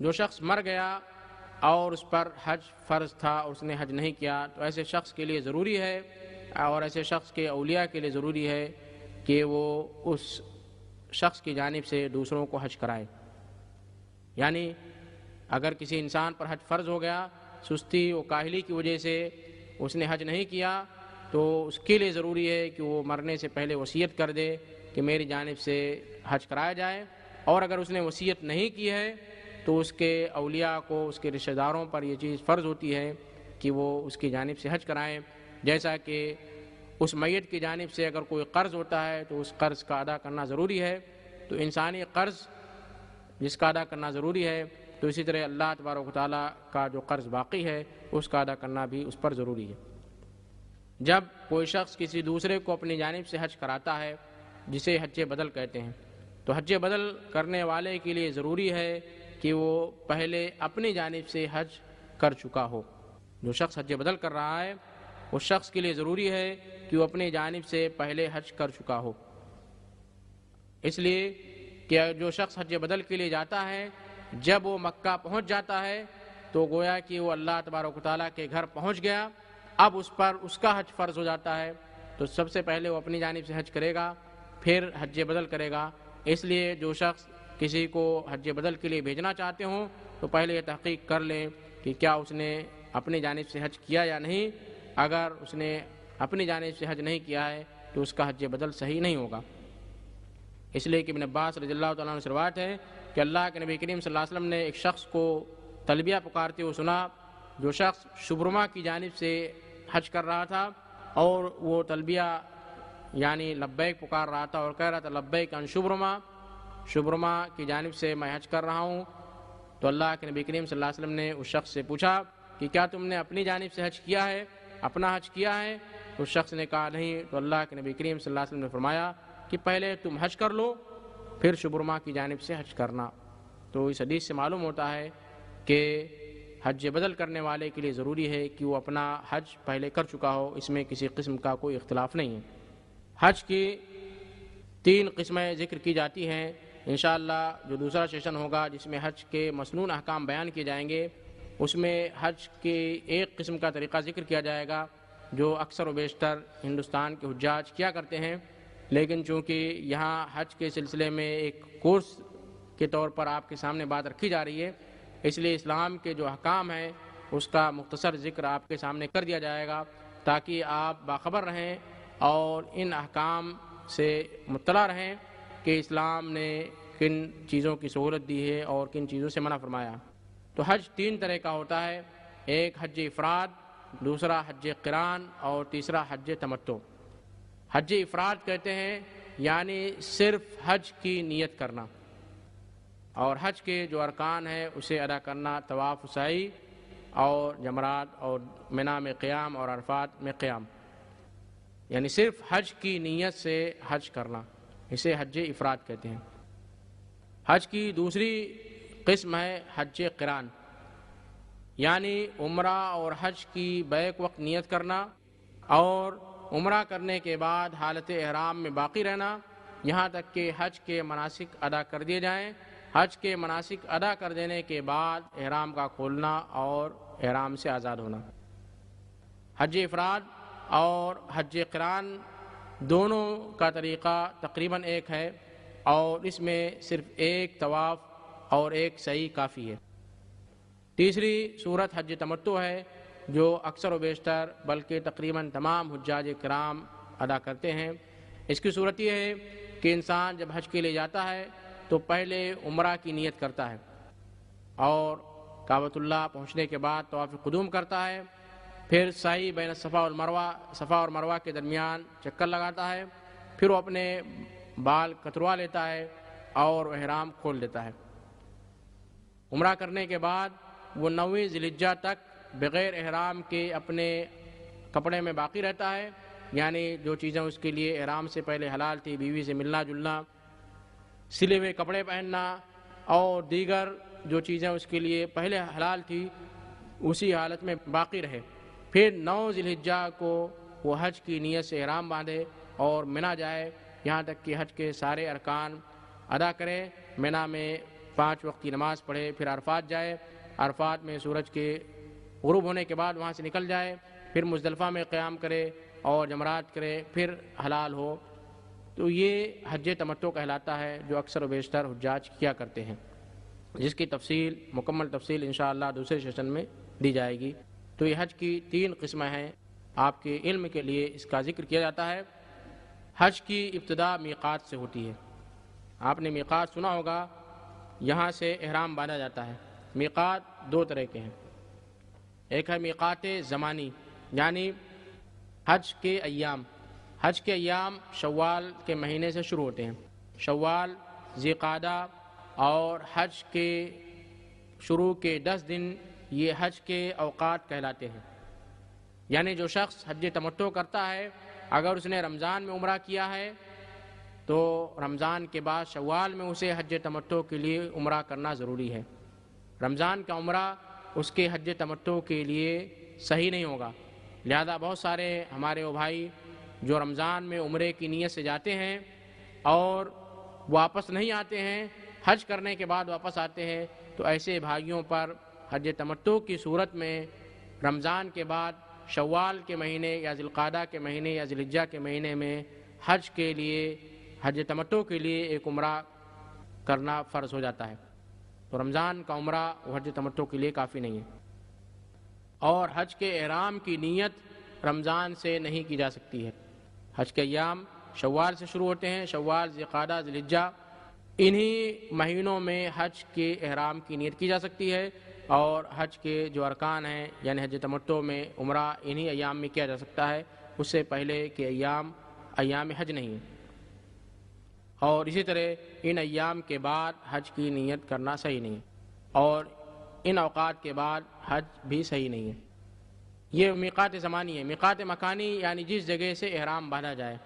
जो शख्स मर गया और उस पर हज फ़र्ज़ था, उसने हज नहीं किया तो ऐसे शख्स के लिए ज़रूरी है और ऐसे शख्स के अलिया के लिए ज़रूरी है कि वो उस शख्स की जानब से दूसरों को हज कराए। यानी अगर किसी इंसान पर हज फ़र्ज़ हो गया, सुस्ती व काहली की वजह से उसने हज नहीं किया तो उसके लिए ज़रूरी है कि वो मरने से पहले वसीयत कर दे कि मेरी जानब से हज कराया जाए, और अगर उसने वसीयत नहीं की है तो उसके अलिया को, उसके रिश्तेदारों पर यह चीज़ फ़र्ज़ होती है कि वो उसकी जानब से हज कराएँ। जैसा कि उस मैत की जानब से अगर कोई कर्ज़ होता है तो उस कर्ज़ का अदा करना ज़रूरी है। तो इंसानी कर्ज़ जिसका अदा करना ज़रूरी है तो इसी तरह अल्लाह तबारक ताली का जो कर्ज़ बाकी है, उसका अदा करना भी उस पर ज़रूरी है। जब कोई शख्स किसी दूसरे को अपनी जानब से हज कराता है जिसे हज बदल कहते हैं। तो हज बदल करने वाले के लिए ज़रूरी है कि वो पहले अपनी जानब से हज कर चुका हो। जो शख्स हज बदल कर रहा है उस शख्स के लिए ज़रूरी है कि वो अपनी जानब से पहले हज कर चुका हो। इसलिए कि जो शख्स हज बदल के लिए जाता है, जब वो मक्का पहुँच जाता है तो गोया कि वो अल्लाह तबारक ताली के घर पहुँच गया, अब उस पर उसका हज फ़र्ज़ हो जाता है तो सबसे पहले वो अपनी जानब से हज करेगा। फिर हज बदल करेगा। इसलिए जो शख्स किसी को हज बदल के लिए भेजना चाहते हों तो पहले ये तहकीक कर लें कि क्या उसने अपनी जानब से हज किया या नहीं। अगर उसने अपनी जानब से हज नहीं किया है तो उसका हज बदल सही नहीं होगा। इसलिए कि इबन अब्बास रजील्ला है कि अल्लाह के नबी करीम वसल्लम ने एक शख्स को तलबिया पुकारते हुए सुना। जो शख्स शुभरमा की जानब से हज कर रहा था और वो तलबिया यानी लब्बैक पुकार रहा था और कह रहा था, लब्बैक अन शुभरमा की जानब से मैं हज कर रहा हूँ। तो अल्लाह के नबी करीम सल्लल्लाहु अलैहि वसल्लम ने उस शख्स से पूछा कि क्या तुमने अपनी जानब से हज किया है? अपना हज किया है? तो उस शख्स ने कहा, नहीं। तो अल्लाह के नबी करीम सल्लल्लाहु अलैहि वसल्लम ने फरमाया कि पहले तुम हज कर लो, फिर शुभरमा की जानब से हज करना। तो इस हदीस से मालूम होता है कि हज बदल करने वाले के लिए ज़रूरी है कि वो अपना हज पहले कर चुका हो। इसमें किसी किस्म का कोई इख्तलाफ नहीं है। हज की तीन किस्में ज़िक्र की जाती हैं। इन जो दूसरा सेशन होगा, जिसमें हज के मसनून अहकाम बयान किए जाएँगे, उसमें हज के एक किस्म का तरीक़ा ज़िक्र किया जाएगा, जो अक्सर व बेशतर हिंदुस्तान के हजाज किया करते हैं। लेकिन चूँकि यहाँ हज के सिलसिले में एक कोर्स के तौर पर आपके सामने बात रखी जा रही है, इसलिए इस्लाम के जो अहकाम हैं, उसका मुख्तसर ज़िक्र आपके सामने कर दिया जाएगा, ताकि आप बाखबर रहें और इन अहकाम से मुतला रहें कि इस्लाम ने किन चीज़ों की सहूलत दी है और किन चीज़ों से मना फरमाया। तो हज तीन तरह का होता है, एक हज इफ़राद, दूसरा हज करान और तीसरा हज तमत्तो। हज इफ़राद कहते हैं, यानी सिर्फ़ हज की नीयत करना। और हज के जो अरकान है, उसे अदा करना तवाफ़ हुसाई और जमरात और मिना में क़्याम और अरफात में क़्याम। यानी सिर्फ़ हज की नीयत से हज करना, इसे हज इफ़राद कहते हैं। हज की दूसरी किस्म है हज करान, यानी उम्र और हज की बैक वक्त नियत करना और उम्र करने के बाद हालत एहराम में बाकी रहना। यहाँ तक कि हज के मनासिक अदा कर दिए जाएँ। हज के मनासिक अदा कर देने के बाद एहराम का खोलना और एहराम से आज़ाद होना। हज इफ़राद और हज करान दोनों का तरीक़ा तकरीबन एक है और इसमें सिर्फ़ एक तवाफ़ और एक सही काफ़ी है। तीसरी सूरत हज तमत्तो है, जो अक्सर व बेशतर बल्कि तकरीबन तमाम हजाज कराम अदा करते हैं। इसकी सूरत यह है कि इंसान जब हज के लिए जाता है तो पहले उम्र की नीयत करता है और काबतुल्ला पहुँचने के बाद तवाफ़ कदूम करता है फिर सही बैन सफ़ा और मरवा, सफ़ा और मरवा के दरमियान चक्कर लगाता है, फिर वो अपने बाल कतरवा लेता है और अहराम खोल देता है। उम्र करने के बाद वो नवी जिलिज्जा तक बग़ैर अहराम के अपने कपड़े में बाकी रहता है, यानी जो चीज़ें उसके लिए अहराम से पहले हलाल थी, बीवी से मिलना जुलना, सिले हुए कपड़े पहनना और दीगर जो चीज़ें उसके लिए पहले हलाल थी, उसी हालत में बाकी रहे। फिर नौ जिलहिजा को वो हज की नीयत से इहराम बांधे और मिना जाए। यहाँ तक कि हज के सारे अरकान अदा करे। मिना में पाँच वक्त की नमाज़ पढ़े, फिर अरफात जाए। अरफात में सूरज के गुरूब होने के बाद वहाँ से निकल जाए। फिर मुजदलफ़ा में क़्याम करे और जमरात करे, फिर हलाल हो। तो ये हज तमत्तो कहलाता है, जो अक्सर वेशतर हजाज किया करते हैं। जिसकी तफसील, मुकम्मल तफसील इन दूसरे सेशन में दी जाएगी। तो ये हज की तीन किस्में हैं। आपके इल्म के लिए इसका ज़िक्र किया जाता है। हज की इब्तदा मीक़ात से होती है। आपने मीक़ात सुना होगा, यहाँ से अहराम बांधा जाता है। मीक़ात दो तरह के हैं। एक है मीक़ात ज़मानी, यानी हज के अयाम हज के अयाम शवाल के महीने से शुरू होते हैं। शवाल ज़िकादा और हज के शुरू के दस दिन ये हज के अवकात कहलाते हैं। यानी जो शख्स हज तमत्तो करता है, अगर उसने रमज़ान में उम्र किया है तो रमज़ान के बाद शवाल में उसे हज तमत्तो के लिए उम्र करना ज़रूरी है। रमज़ान का उम्र उसके हज तमत्तो के लिए सही नहीं होगा। लिहाजा बहुत सारे हमारे वो भाई जो रमज़ान में उम्र की नीयत से जाते हैं और वापस नहीं आते हैं, हज करने के बाद वापस आते हैं तो ऐसे भाइयों पर हज तमत्तो की सूरत में रमज़ान के बाद शवाल के महीने या जिलकादा के महीने या जिलज्जा के महीने में हज के लिए हज तमत्तो के लिए एक उम्र करना फ़र्ज़ हो जाता है। तो रमज़ान का उम्र हज तमत्तो के लिए काफ़ी नहीं है। और हज के एहराम की नीयत रमज़ान से नहीं की जा सकती है। हज के अयाम शवाल से शुरू होते हैं, शवाल ज़िकादा जिलज्जा इन्हीं महीनों में हज के एहराम की नीयत की जा सकती है। और हज के जो अरकान हैं, यानी हज तमत्तो में उम्र इन्हीं अयाम में किया जा सकता है। उससे पहले के अयाम अयाम हज नहीं। है और इसी तरह इन अयाम के बाद हज की नीयत करना सही नहीं। है और इन अवकात के बाद हज भी सही नहीं है। ये मिकात ज़मानी है। मिकात मकानी, यानी जिस जगह से एहराम बांधा जाए,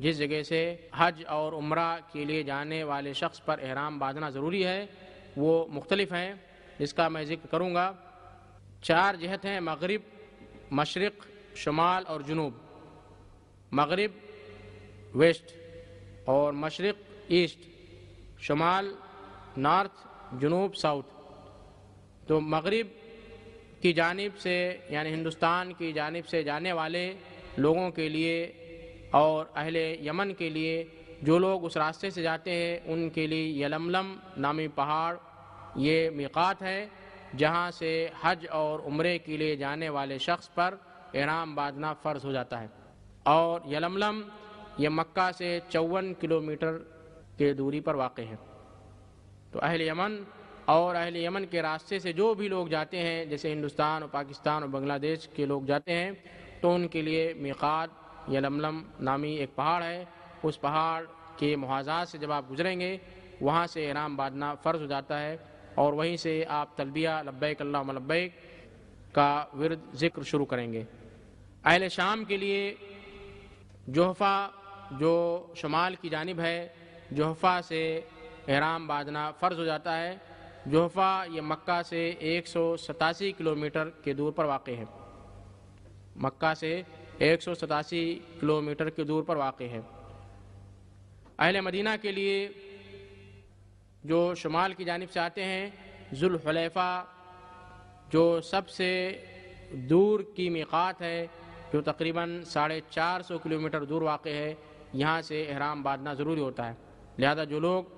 जिस जगह से हज और उम्र के लिए जाने वाले शख्स पर एहराम बांधना ज़रूरी है वो मुख्तलिफ़ हैं इसका मैं ज़िक्र करूँगा। चार जहत हैं, मगरब, मशरक़, शुमाल और जुनूब। मगरब, वेस्ट, और मशरक़, ईस्ट। शुमाल, नॉर्थ, जुनूब, साउथ। तो मगरब की जानब से, यानी हिंदुस्तान की जानब से जाने वाले लोगों के लिए और अहले यमन के लिए जो लोग उस रास्ते से जाते हैं, उनके लिए यलमलम नामी पहाड़, ये मिकात है, जहाँ से हज और उम्रे के लिए जाने वाले शख्स पर इनाम बांधना फ़र्ज़ हो जाता है। और यलमलम, ये मक्का से चौवन किलोमीटर के दूरी पर वाक़ है। तो अहल यमन और अहल यमन के रास्ते से जो भी लोग जाते हैं, जैसे हिंदुस्तान और पाकिस्तान और बांग्लादेश के लोग जाते हैं तो उनके लिए मिकात, यलमलम नामी एक पहाड़ है उस पहाड़ के मुहाजात से जब आप गुजरेंगे, वहाँ से इनाम बांधना फ़र्ज़ हो जाता है और वहीं से आप तलबिया, लब्बैक अल्लाह लब्बैक का विरद ज़िक्र शुरू करेंगे। अहल शाम के लिए जोहफ़ा जो शुमाल की जानब है, जोहफ़ा से एहराम बांधना फ़र्ज़ हो जाता है। जोहफ़ा ये मक्का से एक सौ सतासी किलोमीटर के दूर पर वाक़ है। मक्का से एक सौ सतासी किलोमीटर के दूर पर वाक़ है। अहल मदीना के लिए जो शुमाल की जानब से आते हैं जुल्फ़ा जो सबसे दूर की मिकात है, जो तकरीबन साढ़े चार सौ किलोमीटर दूर वाक़ है, यहाँ से अहराम बांधना ज़रूरी होता है। लिहाजा जो लोग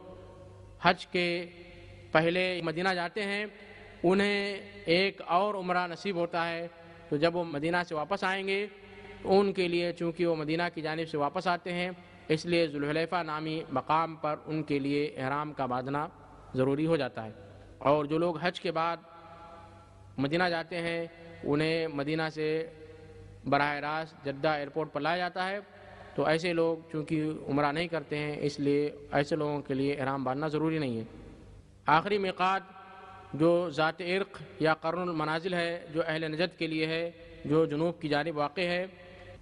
हज के पहले मदीना जाते हैं, उन्हें एक और उम्र नसीब होता है। तो जब वो मदीना से वापस आएँगे तो उनके लिए चूँकि वो मदीना की जानब से वापस आते हैं इसलिए जुल्हलैफ़ा नामी मकाम पर उनके लिए एहराम का बांधना ज़रूरी हो जाता है। और जो लोग हज के बाद मदीना जाते हैं, उन्हें मदीना से बरह रास्त जद्दा एयरपोर्ट पर लाया जाता है। तो ऐसे लोग चूँकि उम्र नहीं करते हैं, इसलिए ऐसे लोगों के लिए एहराम बांधना ज़रूरी नहीं है। आखिरी मिकात जो ज़ात इर्क या करन मनाजिल है, जो अहल नजद के लिए है, जो जनूब की जानब वाक़ है,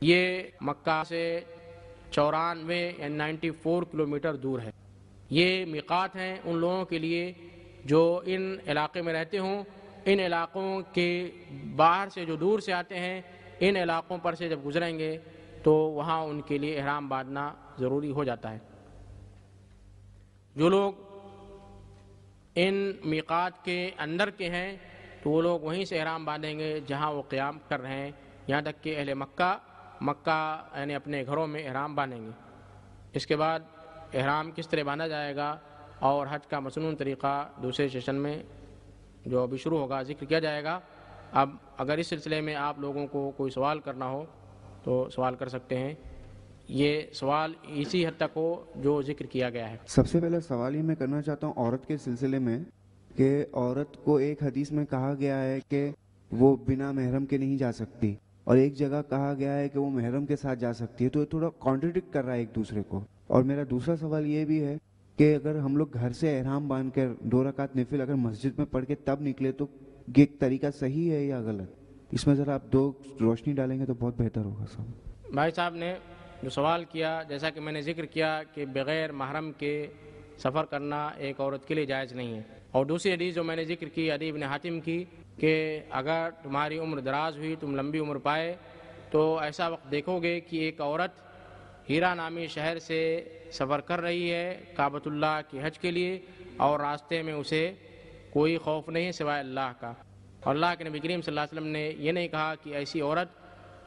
ये मक्का से चौरानवे या नाइन्टी फोर किलोमीटर दूर है। ये मिकात हैं उन लोगों के लिए जो इन इलाके में रहते हों। इन इलाकों के बाहर से जो दूर से आते हैं, इन इलाकों पर से जब गुजरेंगे तो वहाँ उनके लिए अहराम बांधना ज़रूरी हो जाता है। जो लोग इन मिकात के अंदर के हैं तो वो लोग वहीं से अहराम बांधेंगे जहाँ वो क़्याम कर रहे हैं। यहाँ तक कि अहल मक्का मक्का, यानी अपने घरों में एहराम बांधेंगे। इसके बाद एहराम किस तरह बांधा जाएगा और हज का मसनून तरीक़ा दूसरे सेशन में जो अभी शुरू होगा, ज़िक्र किया जाएगा। अब अगर इस सिलसिले में आप लोगों को कोई सवाल करना हो तो सवाल कर सकते हैं। ये सवाल इसी हद तक हो जो ज़िक्र किया गया है। सबसे पहले सवाल ही मैं करना चाहता हूँ औरत के सिलसिले में कि औरत को एक हदीस में कहा गया है कि वो बिना महरम के नहीं जा सकती। और एक जगह कहा गया है कि वो महरम के साथ जा सकती है तो ये थोड़ा कॉन्ट्रडिक्ट कर रहा है एक दूसरे को। और मेरा दूसरा सवाल ये भी है कि अगर हम लोग घर से एहराम बाँध कर दो रकात नफिल अगर मस्जिद में पढ़ के तब निकले तो ये तरीका सही है या गलत? इसमें ज़रा आप दो रोशनी डालेंगे तो बहुत बेहतर होगा सब। भाई साहब ने जो सवाल किया, जैसा कि मैंने ज़िक्र किया कि बग़ैर महरम के सफ़र करना एक औरत के लिए जायज़ नहीं है। और दूसरी हदीस जो मैंने ज़िक्र की अदीब ने हातिम की कि अगर तुम्हारी उम्र दराज हुई, तुम लंबी उम्र पाए तो ऐसा वक्त देखोगे कि एक औरत हीरा नामी शहर से सफ़र कर रही है काबतुल्लाह की हज के लिए और रास्ते में उसे कोई खौफ नहीं सिवाय अल्लाह का। अल्लाह के नबी करीम सल्लल्लाहु अलैहि वसल्लम ने यह नहीं कहा कि ऐसी औरत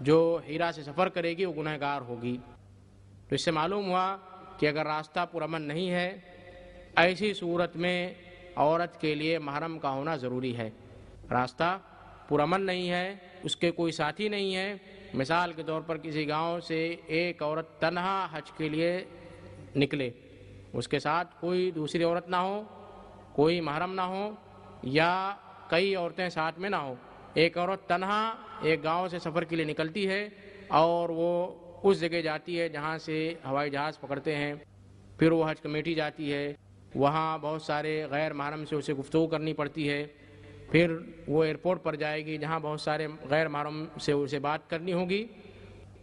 जो हीरा से सफ़र करेगी, वो गुनहगार होगी। तो इससे मालूम हुआ कि अगर रास्ता पुरमन नहीं है, ऐसी सूरत में औरत के लिए महरम का होना ज़रूरी है। रास्ता पुरमन नहीं है, उसके कोई साथी नहीं है। मिसाल के तौर पर किसी गाँव से एक औरत तनहा हज के लिए निकले। उसके साथ कोई दूसरी औरत ना हो, कोई महरम ना हो, या कई औरतें साथ में ना हो। एक औरत तनहा एक गाँव से सफ़र के लिए निकलती है और वो उस जगह जाती है जहाँ से हवाई जहाज़ पकड़ते हैं। फिर वो हज कमेटी जाती है। वहाँ बहुत सारे गैर महरम से उसे गुफ्तु करनी पड़ती है। फिर वो एयरपोर्ट पर जाएगी, जहाँ बहुत सारे गैर महरम से उसे बात करनी होगी।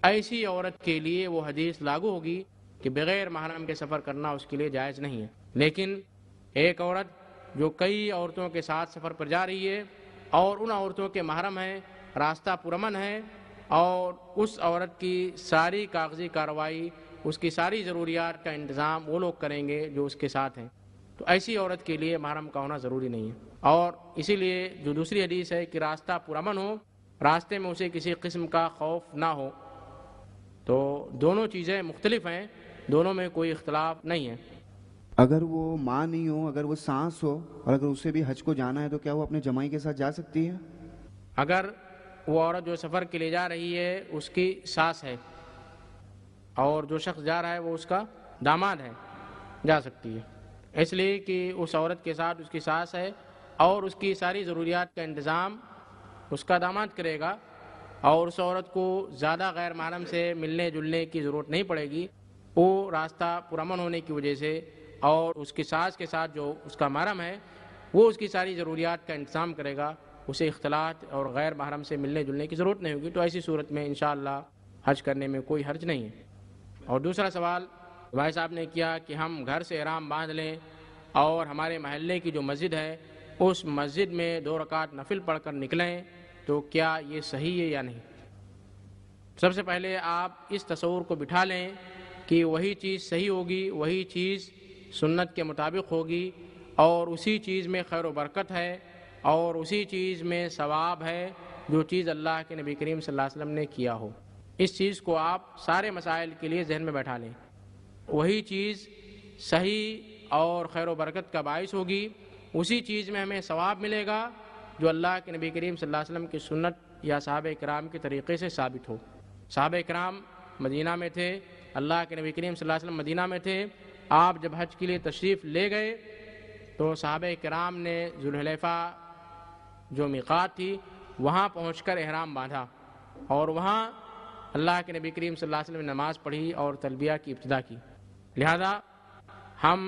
ऐसी औरत के लिए वो हदीस लागू होगी कि बग़ैर महरम के सफ़र करना उसके लिए जायज़ नहीं है। लेकिन एक औरत जो कई औरतों के साथ सफ़र पर जा रही है और उन औरतों के महरम हैं, रास्ता पुरमन है, और उस औरत की सारी कागज़ी कार्रवाई, उसकी सारी ज़रूरियात का इंतज़ाम वो लोग करेंगे जो उसके साथ हैं। तो ऐसी औरत के लिए महरम का होना ज़रूरी नहीं है। और इसीलिए जो दूसरी हदीस है कि रास्ता पुरमन हो रास्ते में उसे किसी किस्म का खौफ ना हो तो दोनों चीज़ें मुख्तलिफ़ हैं दोनों में कोई इख्तलाफ नहीं है। अगर वो माँ नहीं हो अगर वो सांस हो और अगर उसे भी हज को जाना है तो क्या वो अपने जमाई के साथ जा सकती है? अगर वो औरत जो सफ़र के लिए जा रही है उसकी सास है और जो शख्स जा रहा है वो उसका दामाद है जा सकती है। इसलिए कि उस औरत के साथ उसकी सास है और उसकी सारी ज़रूरियात का इंतज़ाम उसका दामाद करेगा और उस औरत को ज़्यादा गैर महरम से मिलने जुलने की ज़रूरत नहीं पड़ेगी। वो रास्ता पुरमन होने की वजह से और उसकी सास के साथ जो उसका महरम है, वो उसकी सारी ज़रूरियात का इंतज़ाम करेगा। उसे इख्तलात और गैर महरम से मिलने जुलने की ज़रूरत नहीं होगी। तो ऐसी सूरत में इन हज करने में कोई हर्ज नहीं है। और दूसरा सवाल भाई साहब ने किया कि हम घर से आराम बाँध लें और हमारे महल्ले की जो मस्जिद है, उस मस्जिद में दो रकात नफिल पढ़कर निकलें तो क्या ये सही है या नहीं? सबसे पहले आप इस तस्वूर को बिठा लें कि वही चीज़ सही होगी, वही चीज़ सुन्नत के मुताबिक होगी और उसी चीज़ में खैर बरकत है और उसी चीज़ में सवाब है जो चीज़ अल्लाह के नबी करीम सल्लल्लाहु अलैहि वसल्लम ने किया हो। इस चीज़ को आप सारे मसाइल के लिए जहन में बैठा लें। वही चीज़ सही और खैर बरकत का बायस होगी। उसी चीज़ में हमें सवाब मिलेगा जो अल्लाह के नबी करीम सल्लल्लाहु अलैहि वसल्लम की सुन्नत या साहब कराम के तरीक़े से साबित हो। साहब कराम मदीना में थे, अल्लाह के नबी करीम सल्लल्लाहु अलैहि वसल्लम मदीना में थे। आप जब हज के लिए तशरीफ़ ले गए तो साहब कराम ने जुलहलैफ़ा, जो मिकात थी, वहाँ पहुँच कर एहराम बांधा और वहाँ अल्लाह के नबी करीम सल्लल्लाहु अलैहि वसल्लम ने नमाज़ पढ़ी और तलबिया की इब्तदा की। लिहाजा हम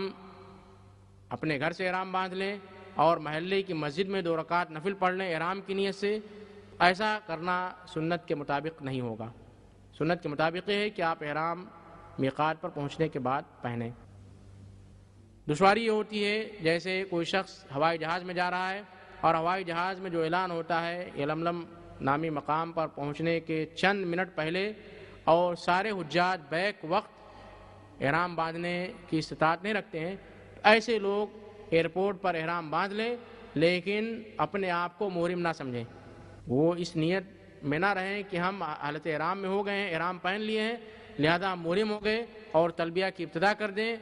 अपने घर से एहराम बाँध लें और महल्ले की मस्जिद में दो रकात नफिल पढ़ लें एहराम की नीयत से। ऐसा करना सुन्नत के मुताबिक नहीं होगा। सुन्नत के मुताबिक है कि आप एहराम मिकात पर पहुँचने के बाद पहने। दुशारी होती है, जैसे कोई शख्स हवाई जहाज़ में जा रहा है और हवाई जहाज़ में जो ऐलान होता है, यलमलम नामी मकाम पर पहुँचने के चंद मिनट पहले और सारे हजाज बैक वक्त एहराम बांधने की इस्तात नहीं रखते हैं। ऐसे लोग एयरपोर्ट पर एहराम बाँध लें, लेकिन अपने आप को मोहरिम ना समझें। वो इस नीयत में ना रहें कि हम हालत एहराम में हो गए हैं, एहराम पहन लिए हैं, लिहाजा हम हो गए और तलबिया की इब्तदा कर दें।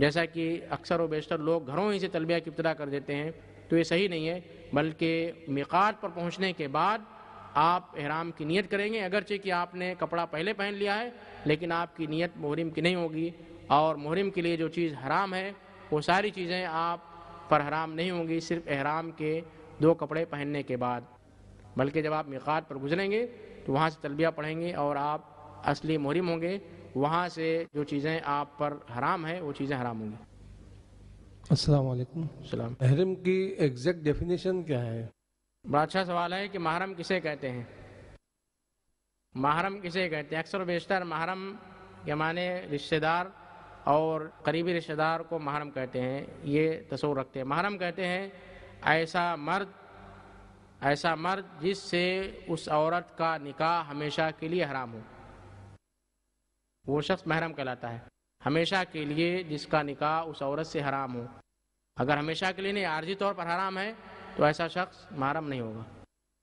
जैसा कि अक्सर व बेशतर लोग घरों ही से तलबिया की इब्तदा कर देते हैं तो ये सही नहीं है, बल्कि मिकात पर पहुँचने के बाद आप एहराम की नीयत करेंगे। अगरचे कि आपने कपड़ा पहले पहन लिया है लेकिन आपकी नीयत मुहरिम की नहीं होगी और मुहरिम के लिए जो चीज़ हराम है वो सारी चीज़ें आप पर हराम नहीं होंगी सिर्फ़ एहराम के दो कपड़े पहनने के बाद। बल्कि जब आप मिकात पर गुजरेंगे तो वहाँ से तलबिया पढ़ेंगे और आप असली मुहरिम होंगे वहाँ से जो चीज़ें आप पर हराम है वो चीज़ें हराम होंगी। महरम की एग्जैक्ट डेफिनेशन क्या है? बड़ा अच्छा सवाल है कि महरम किसे कहते हैं? महरम किसे कहते हैं? अक्सर बेशतर महरम के माने रिश्तेदार और करीबी रिश्तेदार को महरम कहते हैं। ये तस्वर रखते हैं। महरम कहते हैं, ऐसा मर्द ऐसा मर्द जिससे उस औरत का निकाह हमेशा के लिए हराम हो। वो शख्स महरम कहलाता है। हमेशा के लिए जिसका निकाह उस औरत से हराम हो। अगर हमेशा के लिए नहीं, आर्जी तौर पर हराम है तो ऐसा शख्स महरम नहीं होगा।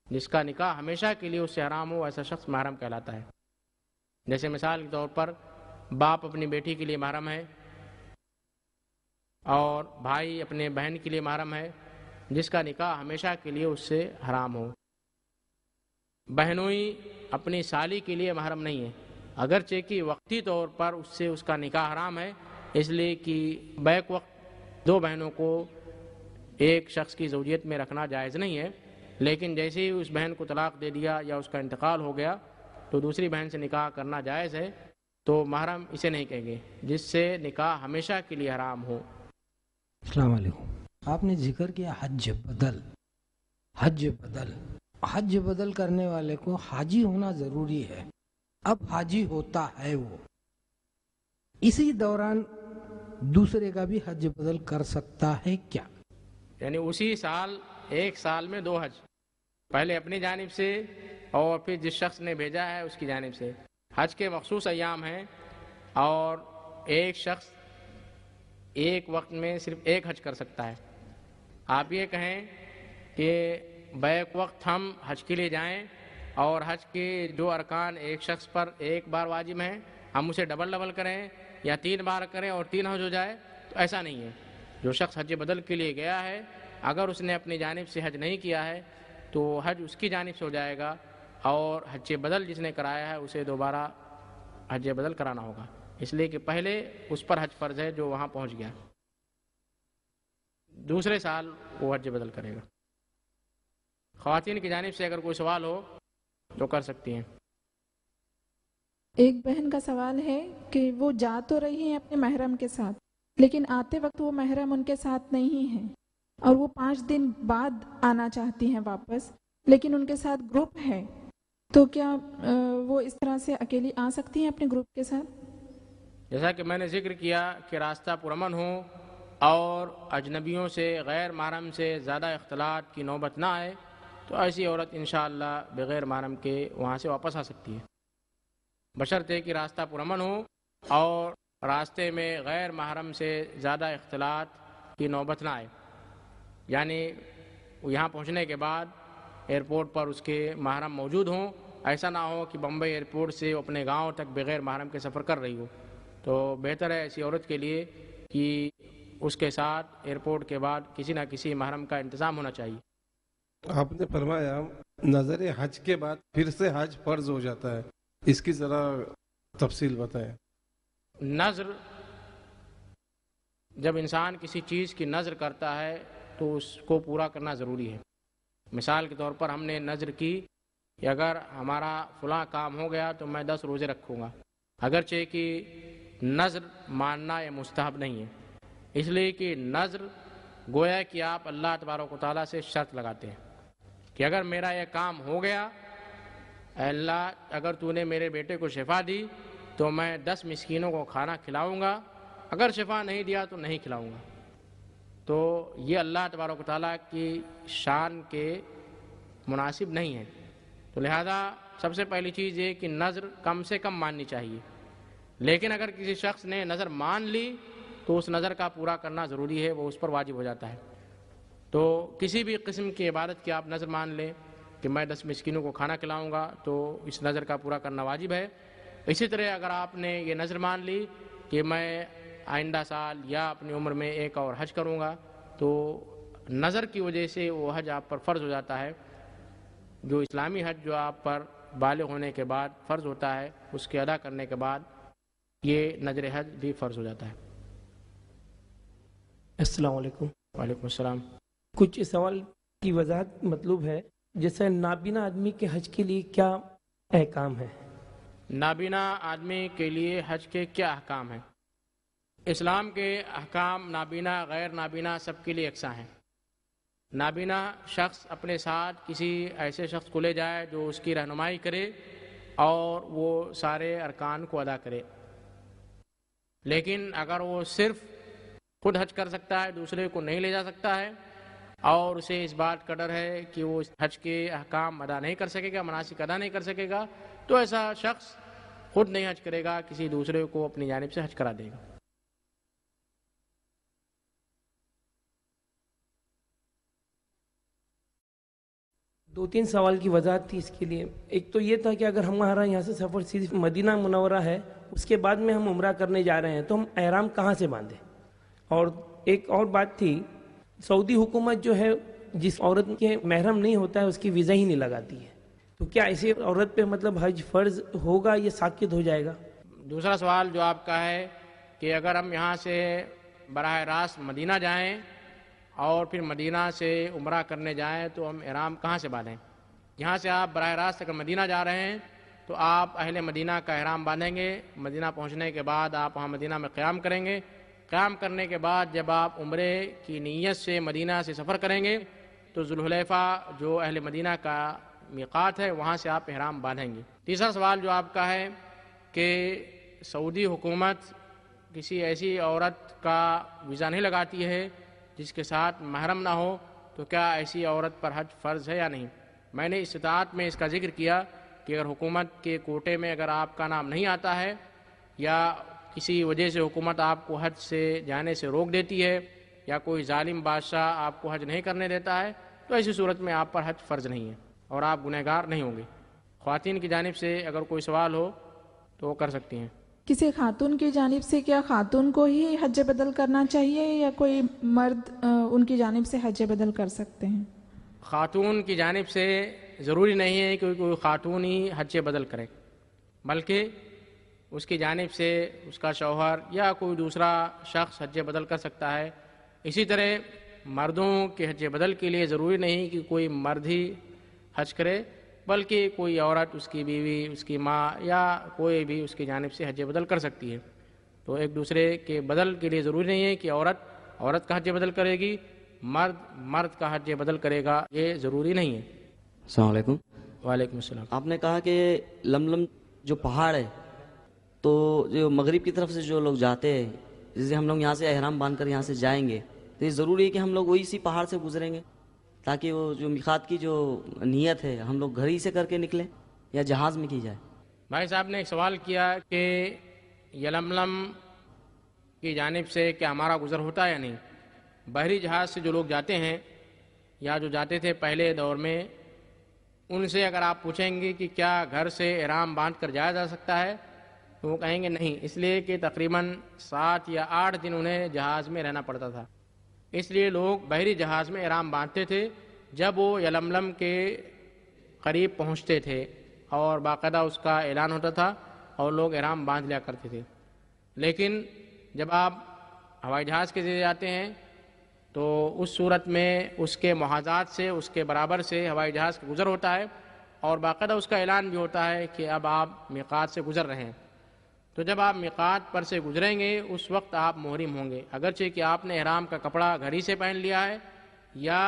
जिसका निकाह हमेशा के लिए उससे हराम हो, ऐसा शख्स महरम कहलाता है। जैसे मिसाल के तौर पर, बाप अपनी बेटी के लिए महरम है और भाई अपने बहन के लिए महरम है, जिसका निकाह हमेशा के लिए उससे हराम हो। बहनोई अपनी साली के लिए महरम नहीं है। अगरचे कि वक्ती तौर पर उससे उसका निकाह हराम है, इसलिए कि बैक वक्त दो बहनों को एक शख्स की जरूरियत में रखना जायज़ नहीं है। लेकिन जैसे ही उस बहन को तलाक दे दिया या उसका इंतकाल हो गया तो दूसरी बहन से निकाह करना जायज़ है। तो महरम इसे नहीं कहेंगे जिससे निकाह हमेशा के लिए हराम हो। अलैक्म आपने ज़िक्र किया हज बदल। हज बदल। हज बदल करने वाले को हाजी होना ज़रूरी है। अब हाजी होता है वो। इसी दौरान दूसरे का भी हज बदल कर सकता है क्या? यानी उसी साल एक साल में दो हज। पहले अपनी जानब से और फिर जिस शख्स ने भेजा है उसकी जानब से। हज के मखसूस अयाम हैं और एक शख्स एक वक्त में सिर्फ़ एक हज कर सकता है। आप ये कहें कि बैक वक्त हम हज के लिए जाएँ और हज के जो अरकान एक शख्स पर एक बार वाजिब हैं, हम उसे डबल डबल करें या तीन बार करें और तीन हज हो जाए तो ऐसा नहीं है। जो शख्स हज बदल के लिए गया है अगर उसने अपनी जानब से हज नहीं किया है तो हज उसकी जानब से हो जाएगा और हज बदल जिसने कराया है, उसे दोबारा हज बदल कराना होगा। इसलिए कि पहले उस पर हज फ़र्ज़ है जो वहाँ पहुँच गया। दूसरे साल वो हज बदल करेगा। खातन की जानब से अगर कोई सवाल हो तो कर सकती हैं। एक बहन का सवाल है कि वो जा तो रही हैं अपने महरम के साथ, लेकिन आते वक्त वो महरम उनके साथ नहीं है। और वो पाँच दिन बाद आना चाहती हैं वापस, लेकिन उनके साथ ग्रुप है तो क्या वो इस तरह से अकेली आ सकती हैं अपने ग्रुप के साथ? जैसा कि मैंने ज़िक्र किया कि रास्ता पुरमन हो और अजनबियों से, गैर महरम से ज़्यादा अख्तलात की नौबत ना आए तो ऐसी औरत इन बग़ैर महरम के वहाँ से वापस आ सकती है। बशर्ते कि रास्ता पुरमन हो और रास्ते में गैर महरम से ज़्यादा अख्तलात की नौबत ना आए। यानी यहाँ पहुँचने के बाद एयरपोर्ट पर उसके महरम मौजूद हों। ऐसा ना हो कि बम्बई एयरपोर्ट से अपने गाँव तक बग़ैर महरम के सफ़र कर रही हो। तो बेहतर है ऐसी औरत के लिए कि उसके साथ एयरपोर्ट के बाद किसी न किसी महरम का इंतज़ाम होना चाहिए। आपने फरमाया नज़र हज के बाद फिर से हज फ़र्ज़ हो जाता है। इसकी जरा तफसील बताएँ। नज़र जब इंसान किसी चीज़ की नज़र करता है तो उसको पूरा करना ज़रूरी है। मिसाल के तौर पर हमने नज़र की कि अगर हमारा फला काम हो गया तो मैं दस रोज़े रखूँगा। अगरचे कि नज़र मानना यह मुस्तहब नहीं है। इसलिए कि नज़र गोया कि आप अल्लाह तबारक ताली से शर्त लगाते हैं कि अगर मेरा यह काम हो गया, अल्लाह अगर तूने मेरे बेटे को शिफा दी तो मैं दस मिस्किनों को खाना खिलाऊँगा। अगर शिफा नहीं दिया तो नहीं खिलाऊँगा। तो ये अल्लाह तबारक ताली की शान के मुनासिब नहीं है। तो लिहाजा सबसे पहली चीज़ ये कि नज़र कम से कम माननी चाहिए। लेकिन अगर किसी शख्स ने नज़र मान ली तो उस नज़र का पूरा करना ज़रूरी है, वो उस पर वाजिब हो जाता है। तो किसी भी किस्म की इबादत की आप नज़र मान लें कि मैं दस मिस्किनों को खाना खिलाऊँगा तो इस नज़र का पूरा करना वाजिब है। इसी तरह अगर आपने ये नज़र मान ली कि मैं आइंदा साल या अपनी उम्र में एक और हज करूँगा तो नज़र की वजह से वो हज आप पर फ़र्ज़ हो जाता है। जो इस्लामी हज जो आप पर बाल होने के बाद फ़र्ज़ होता है उसके अदा करने के बाद ये नज़र हज भी फ़र्ज़ हो जाता है। अस्सलाम वालेकुम। अस्सलाम। कुछ सवाल की वजाहत मतलूब है जैसे नाबीना आदमी के हज के लिए क्या अहकाम है? नाबीना आदमी के लिए हज के क्या अहकाम हैं? इस्लाम के अहकाम नाबीना, गैर नाबीना सबके लिए यकसा हैं। नाबीना शख्स अपने साथ किसी ऐसे शख्स को ले जाए जो उसकी रहनुमाई करे और वो सारे अरकान को अदा करे। लेकिन अगर वो सिर्फ़ खुद हज कर सकता है, दूसरे को नहीं ले जा सकता है और उसे इस बात का डर है कि वो हज के अहकाम अदा नहीं कर सकेगा, मनासिक अदा नहीं कर सकेगा तो ऐसा शख्स खुद नहीं हज करेगा, किसी दूसरे को अपनी जानब से हज करा देगा। दो तीन सवाल की वजाहत थी इसके लिए। एक तो ये था कि अगर हमारा यहाँ से सफ़र सिर्फ़ मदीना मुनवरा है, उसके बाद में हम उम्र करने जा रहे हैं तो हम एहराम कहाँ से बांधें? और एक और बात थी, सऊदी हुकूमत जो है, जिस औरत के महरम नहीं होता है, उसकी वीज़ा ही नहीं लगाती है। तो क्या ऐसी औरत पे मतलब हज फ़र्ज़ होगा ये साकित हो जाएगा? दूसरा सवाल जो आपका है कि अगर हम यहाँ से बरह रास्त मदीना जाएँ और फिर मदीना से उम्र करने जाएँ तो हम इराम कहाँ से बांधें? यहाँ से आप बरह रास्त अगर मदीना जा रहे हैं तो आप अहले मदीना का इहराम बांधेंगे। मदीना पहुँचने के बाद आप वहाँ मदीना में क़्याम करेंगे। क़्याम करने के बाद जब आप उम्र की नीयत से मदीना से सफ़र करेंगे तो जुल्हलैफ़ा, जो अहल मदीना का मिकात है, वहाँ से आप इहराम बांधेंगे। तीसरा सवाल जो आपका है कि सऊदी हुकूमत किसी ऐसी औरत का वीज़ा नहीं लगाती है जिसके साथ महरम ना हो तो क्या ऐसी औरत पर हज फ़र्ज़ है या नहीं? मैंने इस्तात में इसका ज़िक्र किया कि अगर हुकूमत के कोटे में अगर आपका नाम नहीं आता है, या किसी वजह से हुकूमत आपको हज से जाने से रोक देती है, या कोई ालिम बादशाह आपको हज नहीं करने देता है तो ऐसी सूरत में आप पर हज फ़र्ज़ नहीं है और आप गुनहगार नहीं होंगे। ख़वान की जानब से अगर कोई सवाल हो तो वो कर सकती हैं। किसी खातून की जानिब से क्या खातून को ही हज बदल करना चाहिए या कोई मर्द उनकी जानिब से हज बदल कर सकते हैं? ख़ातून की जानब से ज़रूरी नहीं है कि कोई ख़ातून ही हज बदल करे, बल्कि उसकी जानब से उसका शौहर या कोई दूसरा शख्स हज बदल कर सकता है। इसी तरह मर्दों के हज बदल के लिए ज़रूरी नहीं कि कोई मर्द ही हज करे बल्कि कोई औरत उसकी बीवी उसकी माँ या कोई भी उसकी जानब से हज बदल कर सकती है। तो एक दूसरे के बदल के लिए ज़रूरी नहीं है कि औरत औरत का हज बदल करेगी मर्द मर्द का हज बदल करेगा ये ज़रूरी नहीं है। अलैक्म वालेकुम। अस्सलाम। आपने कहा कि लमलम जो पहाड़ है तो जो मगरिब की तरफ़ से जो लोग जाते हैं जैसे हम लोग यहाँ से अहराम बाँध कर यहाँ से जाएँगे तो ये ज़रूरी है कि हम लोग वही सी पहाड़ से गुजरेंगे? ताकि वो जो मिखात की जो नीयत है, हम लोग घर ही से करके निकलें या जहाज़ में की जाए। भाई साहब ने एक सवाल किया कि यलमलम की जानब से क्या हमारा गुज़र होता है या नहीं? बहरी जहाज़ से जो लोग जाते हैं या जो जाते थे पहले दौर में, उनसे अगर आप पूछेंगे कि क्या घर से इराम बाँध कर जाया जा सकता है तो वो कहेंगे नहीं, इसलिए कि तकरीबन सात या आठ दिन उन्हें जहाज़ में रहना पड़ता था। इसलिए लोग बहरी जहाज़ में आराम बांधते थे, जब वो यलमलम के करीब पहुँचते थे और बाकायदा उसका ऐलान होता था और लोग आराम बाँध लिया करते थे। लेकिन जब आप हवाई जहाज़ के ज़रिए जाते हैं तो उस सूरत में उसके महाजात से, उसके बराबर से हवाई जहाज़ गुज़र होता है और बाकायदा उसका ऐलान भी होता है कि अब आप मिकात से गुज़र रहे हैं। तो जब आप मिकात पर से गुजरेंगे उस वक्त आप मोहरिम होंगे। अगरचे कि आपने एहराम का कपड़ा घर ही से पहन लिया है या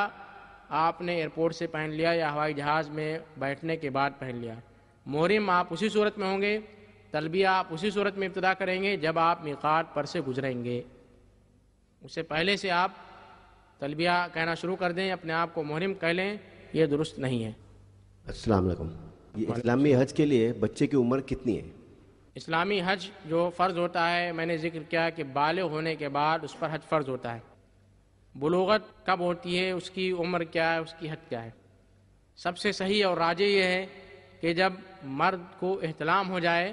आपने एयरपोर्ट से पहन लिया या हवाई जहाज़ में बैठने के बाद पहन लिया। मोहरिम आप उसी सूरत में होंगे तलबिया आप उसी सूरत में इब्तदा करेंगे जब आप मिकात पर से गुजरेंगे। उससे पहले से आप तलबिया कहना शुरू कर दें अपने आप को मोहरिम कह लें ये दुरुस्त नहीं है। अस्सलाम वालेकुम। ये इस्लामी हज के लिए बच्चे की उम्र कितनी है? इस्लामी हज जो फ़र्ज़ होता है, मैंने ज़िक्र किया कि बाल होने के बाद उस पर हज फ़र्ज़ होता है। बुलूगत कब होती है, उसकी उम्र क्या है, उसकी हद क्या है? सबसे सही और राजे ये है कि जब मर्द को एहतलाम हो जाए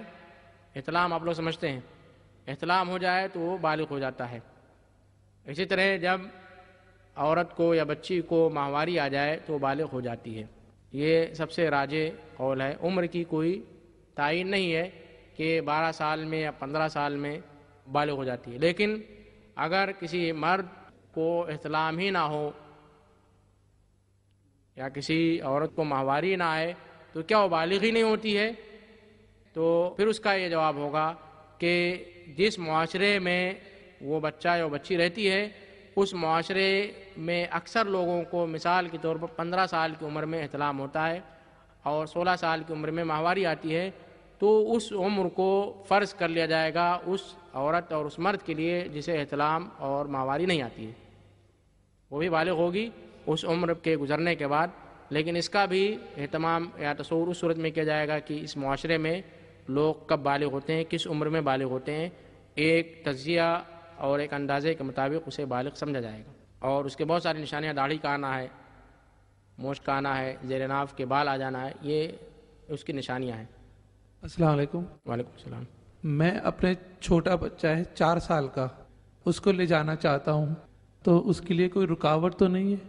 अहतलाम आप लोग समझते हैं अहतलाम हो जाए तो वो बालिग हो जाता है। इसी तरह जब औरत को या बच्ची को माहवारी आ जाए तो बालिग हो जाती है। ये सबसे राजे कौल है। उम्र की कोई तयन नहीं है। कि 12 साल में या 15 साल में बालिग हो जाती है। लेकिन अगर किसी मर्द को एहतलाम ही ना हो या किसी औरत को माहवारी ना आए तो क्या वो बालिग ही नहीं होती है? तो फिर उसका ये जवाब होगा कि जिस माशरे में वो बच्चा या बच्ची रहती है, उस माशरे में अक्सर लोगों को मिसाल के तौर पर पंद्रह साल की उम्र में एहतलाम होता है और सोलह साल की उम्र में माहवारी आती है। तो उस उम्र को फ़र्ज़ कर लिया जाएगा उस औरत और उस मर्द के लिए जिसे एहतलाम और माहवारी नहीं आती है। वो भी बालिग होगी उस उम्र के गुजरने के बाद, लेकिन इसका भी अहतमाम या तस्वूर उस सूरत में किया जाएगा कि इस माशरे में लोग कब बालिग होते हैं, किस उम्र में बालिग होते हैं, एक तजिया और एक अंदाजे के मुताबिक उसे बालिग समझा जाएगा। और उसके बहुत सारी निशानियाँ, दाढ़ी का आना है मोश का आना है, जेर नाफ के बाल आ जाना है, ये उसकी निशानियाँ हैं। अस्सलाम वालेकुम। वालेकुम सलाम। मैं अपने छोटा बच्चा है चार साल का। उसको ले जाना चाहता हूँ। तो उसके लिए कोई रुकावट तो नहीं है?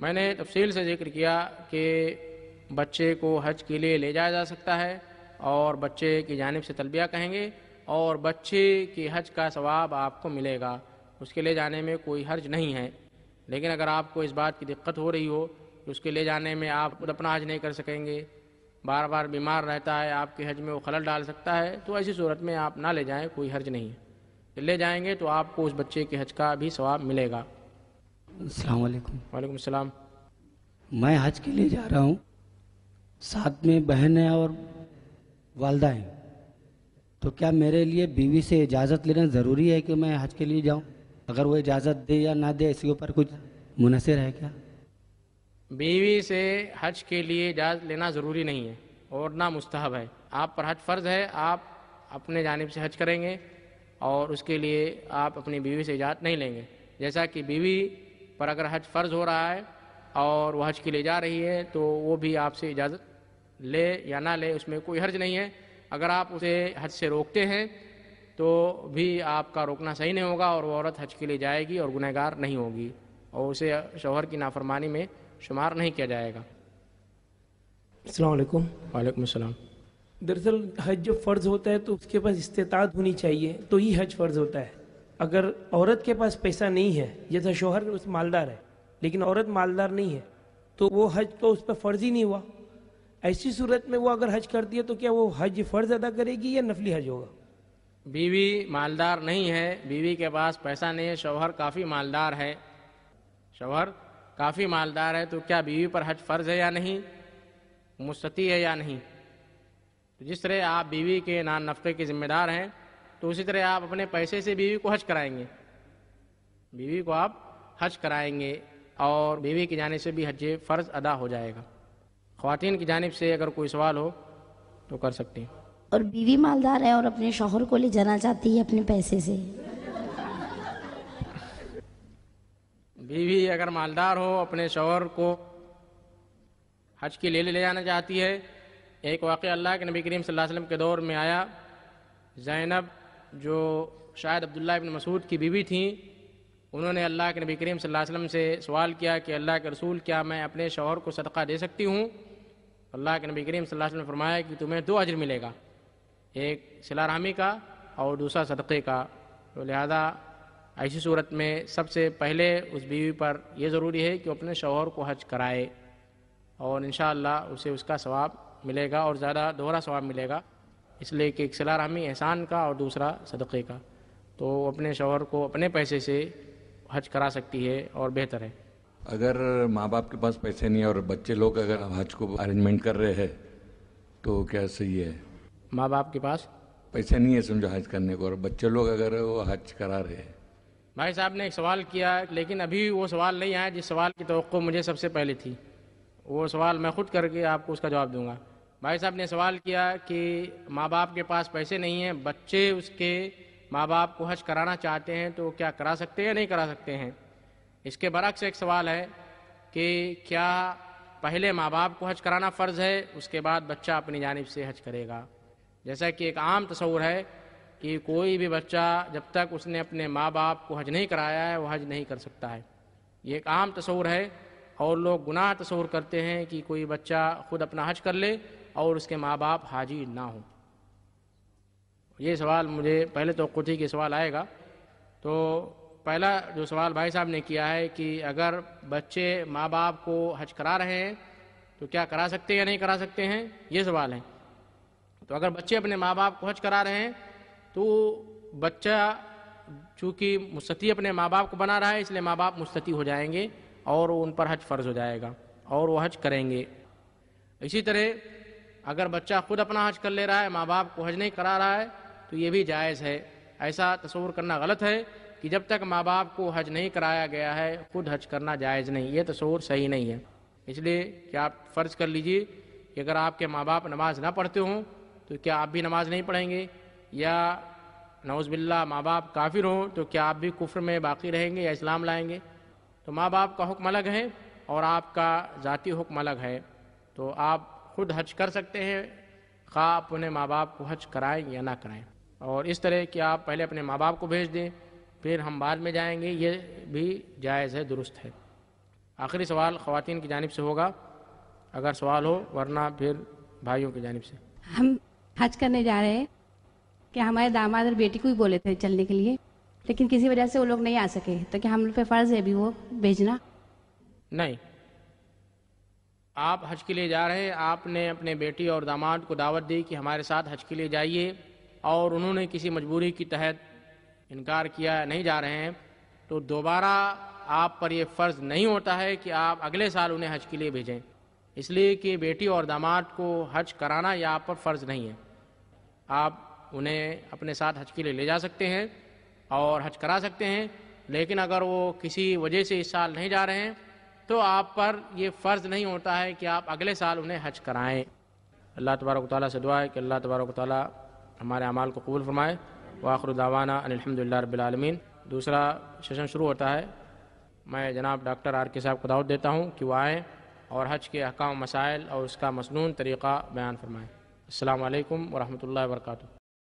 मैंने तफसील से ज़िक्र किया कि बच्चे को हज के लिए ले जाया जा सकता है और बच्चे की जानब से तलबिया कहेंगे और बच्चे के हज का सवाब आपको मिलेगा। उसके ले जाने में कोई हर्ज नहीं है। लेकिन अगर आपको इस बात की दिक्कत हो रही हो कि उसके ले जाने में आप खुद अपना हज नहीं कर सकेंगे बार बार बीमार रहता है आपके हज में वो खलल डाल सकता है तो ऐसी सूरत में आप ना ले जाएँ कोई हर्ज नहीं है। ले जाएँगे तो आपको उस बच्चे के हज का भी सवाब मिलेगा। वालेकुम वालेकुम सलाम। मैं हज के लिए जा रहा हूँ। साथ में बहन है और वालदा है। तो क्या मेरे लिए बीवी से इजाज़त लेना ज़रूरी है कि मैं हज के लिए जाऊँ? अगर वो इजाज़त दे या ना दे इसके ऊपर कुछ मुनसर है क्या? बीवी से हज के लिए इजाज़त लेना ज़रूरी नहीं है और ना मुस्तहब है। आप पर हज फ़र्ज़ है, आप अपने जानब से हज करेंगे और उसके लिए आप अपनी बीवी से इजाज़त नहीं लेंगे। जैसा कि बीवी पर अगर हज फ़र्ज़ हो रहा है और वह हज के लिए जा रही है तो वो भी आपसे इजाज़त ले या ना ले, उसमें कोई हर्ज नहीं है। अगर आप उसे हज से रोकते हैं तो भी आपका रोकना सही नहीं होगा और वो औरत हज के लिए जाएगी और गुनहगार नहीं होगी। और उसे शोहर की नाफरमानी में शुमार नहीं किया जाएगा। अस्सलाम वालेकुम दरअसल हज जो फ़र्ज़ होता है तो उसके पास इस्तात होनी चाहिए तो ही हज फ़र्ज़ होता है। अगर औरत के पास पैसा नहीं है जैसा शोहर उस मालदार है लेकिन औरत मालदार नहीं है तो वो हज तो उस पर फ़र्ज़ ही नहीं हुआ। ऐसी सूरत में वो अगर हज करती है तो क्या वो हज फ़र्ज़ अदा करेगी या नफली हज होगा? बीवी मालदार नहीं है बीवी के पास पैसा नहीं है शौहर काफ़ी मालदार है। शौहर काफ़ी मालदार है तो क्या बीवी पर हज फ़र्ज़ है या नहीं? मुस्तती है या नहीं? तो जिस तरह आप बीवी के नान नफ़े के ज़िम्मेदार हैं तो उसी तरह आप अपने पैसे से बीवी को हज कराएँगे। बीवी को आप हज कराएँगे और बीवी की जाने से भी हज फ़र्ज़ अदा हो जाएगा। ख़वातीन की जानब से अगर कोई सवाल हो तो कर सकती हैं। और बीवी मालदार है और अपने शोहर को ले जाना चाहती है अपने पैसे से। बीवी अगर मालदार हो, अपने शोहर को हज के लिए ले जाना चाहती है, एक वाक़ अल्लाह के नबी करीम सल्लल्लाहु अलैहि वसल्लम के दौर में आया, जैनब, जो शायद अब्दुल्ला इब्न मसूद की बीवी थी, उन्होंने अल्लाह के नबी करीम सल्लल्लाहु अलैहि वसल्लम से सवाल किया कि अल्लाह के रसूल, क्या मैं अपने शोहर को सदका दे सकती हूँ? अल्लाह के नबी करीम सल्लल्लाहु अलैहि वसल्लम ने फरमाया कि तुम्हें दो अजर मिलेगा, एक सिला रहमी का और दूसरा सदक़े का। तो लिहाजा ऐसी सूरत में सबसे पहले उस बीवी पर यह ज़रूरी है कि अपने शोहर को हज कराए और इन उसे उसका सवाब मिलेगा और ज़्यादा दोहरा सवाब मिलेगा इसलिए कि एक सिला रहमी एहसान का और दूसरा सदक़े का। तो अपने शोहर को अपने पैसे से हज करा सकती है और बेहतर है। अगर माँ बाप के पास पैसे नहीं है और बच्चे लोग अगर हज को अरेंजमेंट कर रहे हैं तो क्या सही है? माँ बाप के पास? पैसे नहीं है समझो हज करने को और बच्चे लोग अगर वो हज करा रहे हैं। भाई साहब ने एक सवाल किया, लेकिन अभी वो सवाल नहीं आया, जिस सवाल की तो मुझे सबसे पहले थी। वो सवाल मैं खुद करके आपको उसका जवाब दूँगा। भाई साहब ने सवाल किया कि माँ बाप के पास पैसे नहीं हैं, बच्चे उसके माँ बाप को हज कराना चाहते हैं तो क्या करा सकते हैं या नहीं करा सकते हैं? इसके बरक्स एक सवाल है कि क्या पहले माँ बाप को हज कराना फ़र्ज़ है, उसके बाद बच्चा अपनी जानब से हज करेगा? जैसा कि एक आम तस्वूर है कि कोई भी बच्चा जब तक उसने अपने माँ बाप को हज नहीं कराया है वह हज नहीं कर सकता है। ये एक आम तस्वूर है और लोग गुनाह तस्वूर करते हैं कि कोई बच्चा खुद अपना हज कर ले और उसके माँ बाप हाजी ना हो। ये सवाल मुझे पहले तो खुद ही के सवाल आएगा। तो पहला जो सवाल भाई साहब ने किया है कि अगर बच्चे माँ बाप को हज करा रहे हैं तो क्या करा सकते हैं या नहीं करा सकते हैं? ये सवाल है। तो अगर बच्चे अपने माँ बाप को हज करा रहे हैं तो बच्चा चूँकि मुस्तती अपने माँ बाप को बना रहा है, इसलिए माँ बाप मुस्तती हो जाएँगे और उन पर हज फ़र्ज़ हो जाएगा और वो हज करेंगे। इसी तरह अगर बच्चा खुद अपना हज कर ले रहा है माँ बाप को हज नहीं करा रहा है तो ये भी जायज़ है। ऐसा तस्वूर करना गलत है कि जब तक माँ बाप को हज नहीं कराया गया है, खुद हज करना जायज़ नहीं। ये तस्वूर सही नहीं है। इसलिए कि आप फ़र्ज़ कर लीजिए कि अगर आपके माँ बाप नमाज़ ना पढ़ते हों तो क्या आप भी नमाज़ नहीं पढ़ेंगे? या नौज़बिल्ला माँ बाप काफिर हों तो क्या आप भी कुफ्र में बाकी रहेंगे या इस्लाम लाएँगे? तो माँ बाप का हुक्म अलग है और आपका ज़ाती हुक्म अलग है। तो आप खुद हज कर सकते हैं खा आप उन्हें माँ बाप को हज कराएँ या ना कराएँ। और इस तरह कि आप पहले अपने माँ बाप को भेज दें, फिर हम बाद में जाएँगे, ये भी जायज़ है, दुरुस्त है। आखिरी सवाल ख़वान की जानब से होगा, अगर सवाल हो, वरना फिर भाइयों की जानब से। हम हज करने जा रहे हैं। कि हमारे दामाद और बेटी को भी बोले थे चलने के लिए, लेकिन किसी वजह से वो लोग नहीं आ सके। तो क्या हम लोग पे फ़र्ज़ है अभी वो भेजना? नहीं। आप हज के लिए जा रहे हैं। आपने अपने बेटी और दामाद को दावत दी कि हमारे साथ हज के लिए जाइए, और उन्होंने किसी मजबूरी के तहत इनकार किया, नहीं जा रहे हैं। तो दोबारा आप पर यह फ़र्ज़ नहीं होता है कि आप अगले साल उन्हें हज के लिए भेजें। इसलिए कि बेटी और दामाद को हज कराना यह आप पर फ़र्ज़ नहीं है। आप उन्हें अपने साथ हज के लिए ले जा सकते हैं और हज करा सकते हैं। लेकिन अगर वो किसी वजह से इस साल नहीं जा रहे हैं तो आप पर यह फ़र्ज़ नहीं होता है कि आप अगले साल उन्हें हज कराएँ। अल्लाह तबारक ताली से दुआ है कि अल्लाह तबारक ताली हमारे अमाल को कबूल फरमाए। वाखर दावाना अलहमदिल्ला रबालमीन दूसरा सेशन शुरू होता है। मैं जनाब डॉक्टर आर के साहब को दावत देता हूँ कि वह आएँ और हज के अहकाम मसाइल और उसका मसनून तरीक़ा बयान फरमाएँ। अल्लाम वरहमल वर्का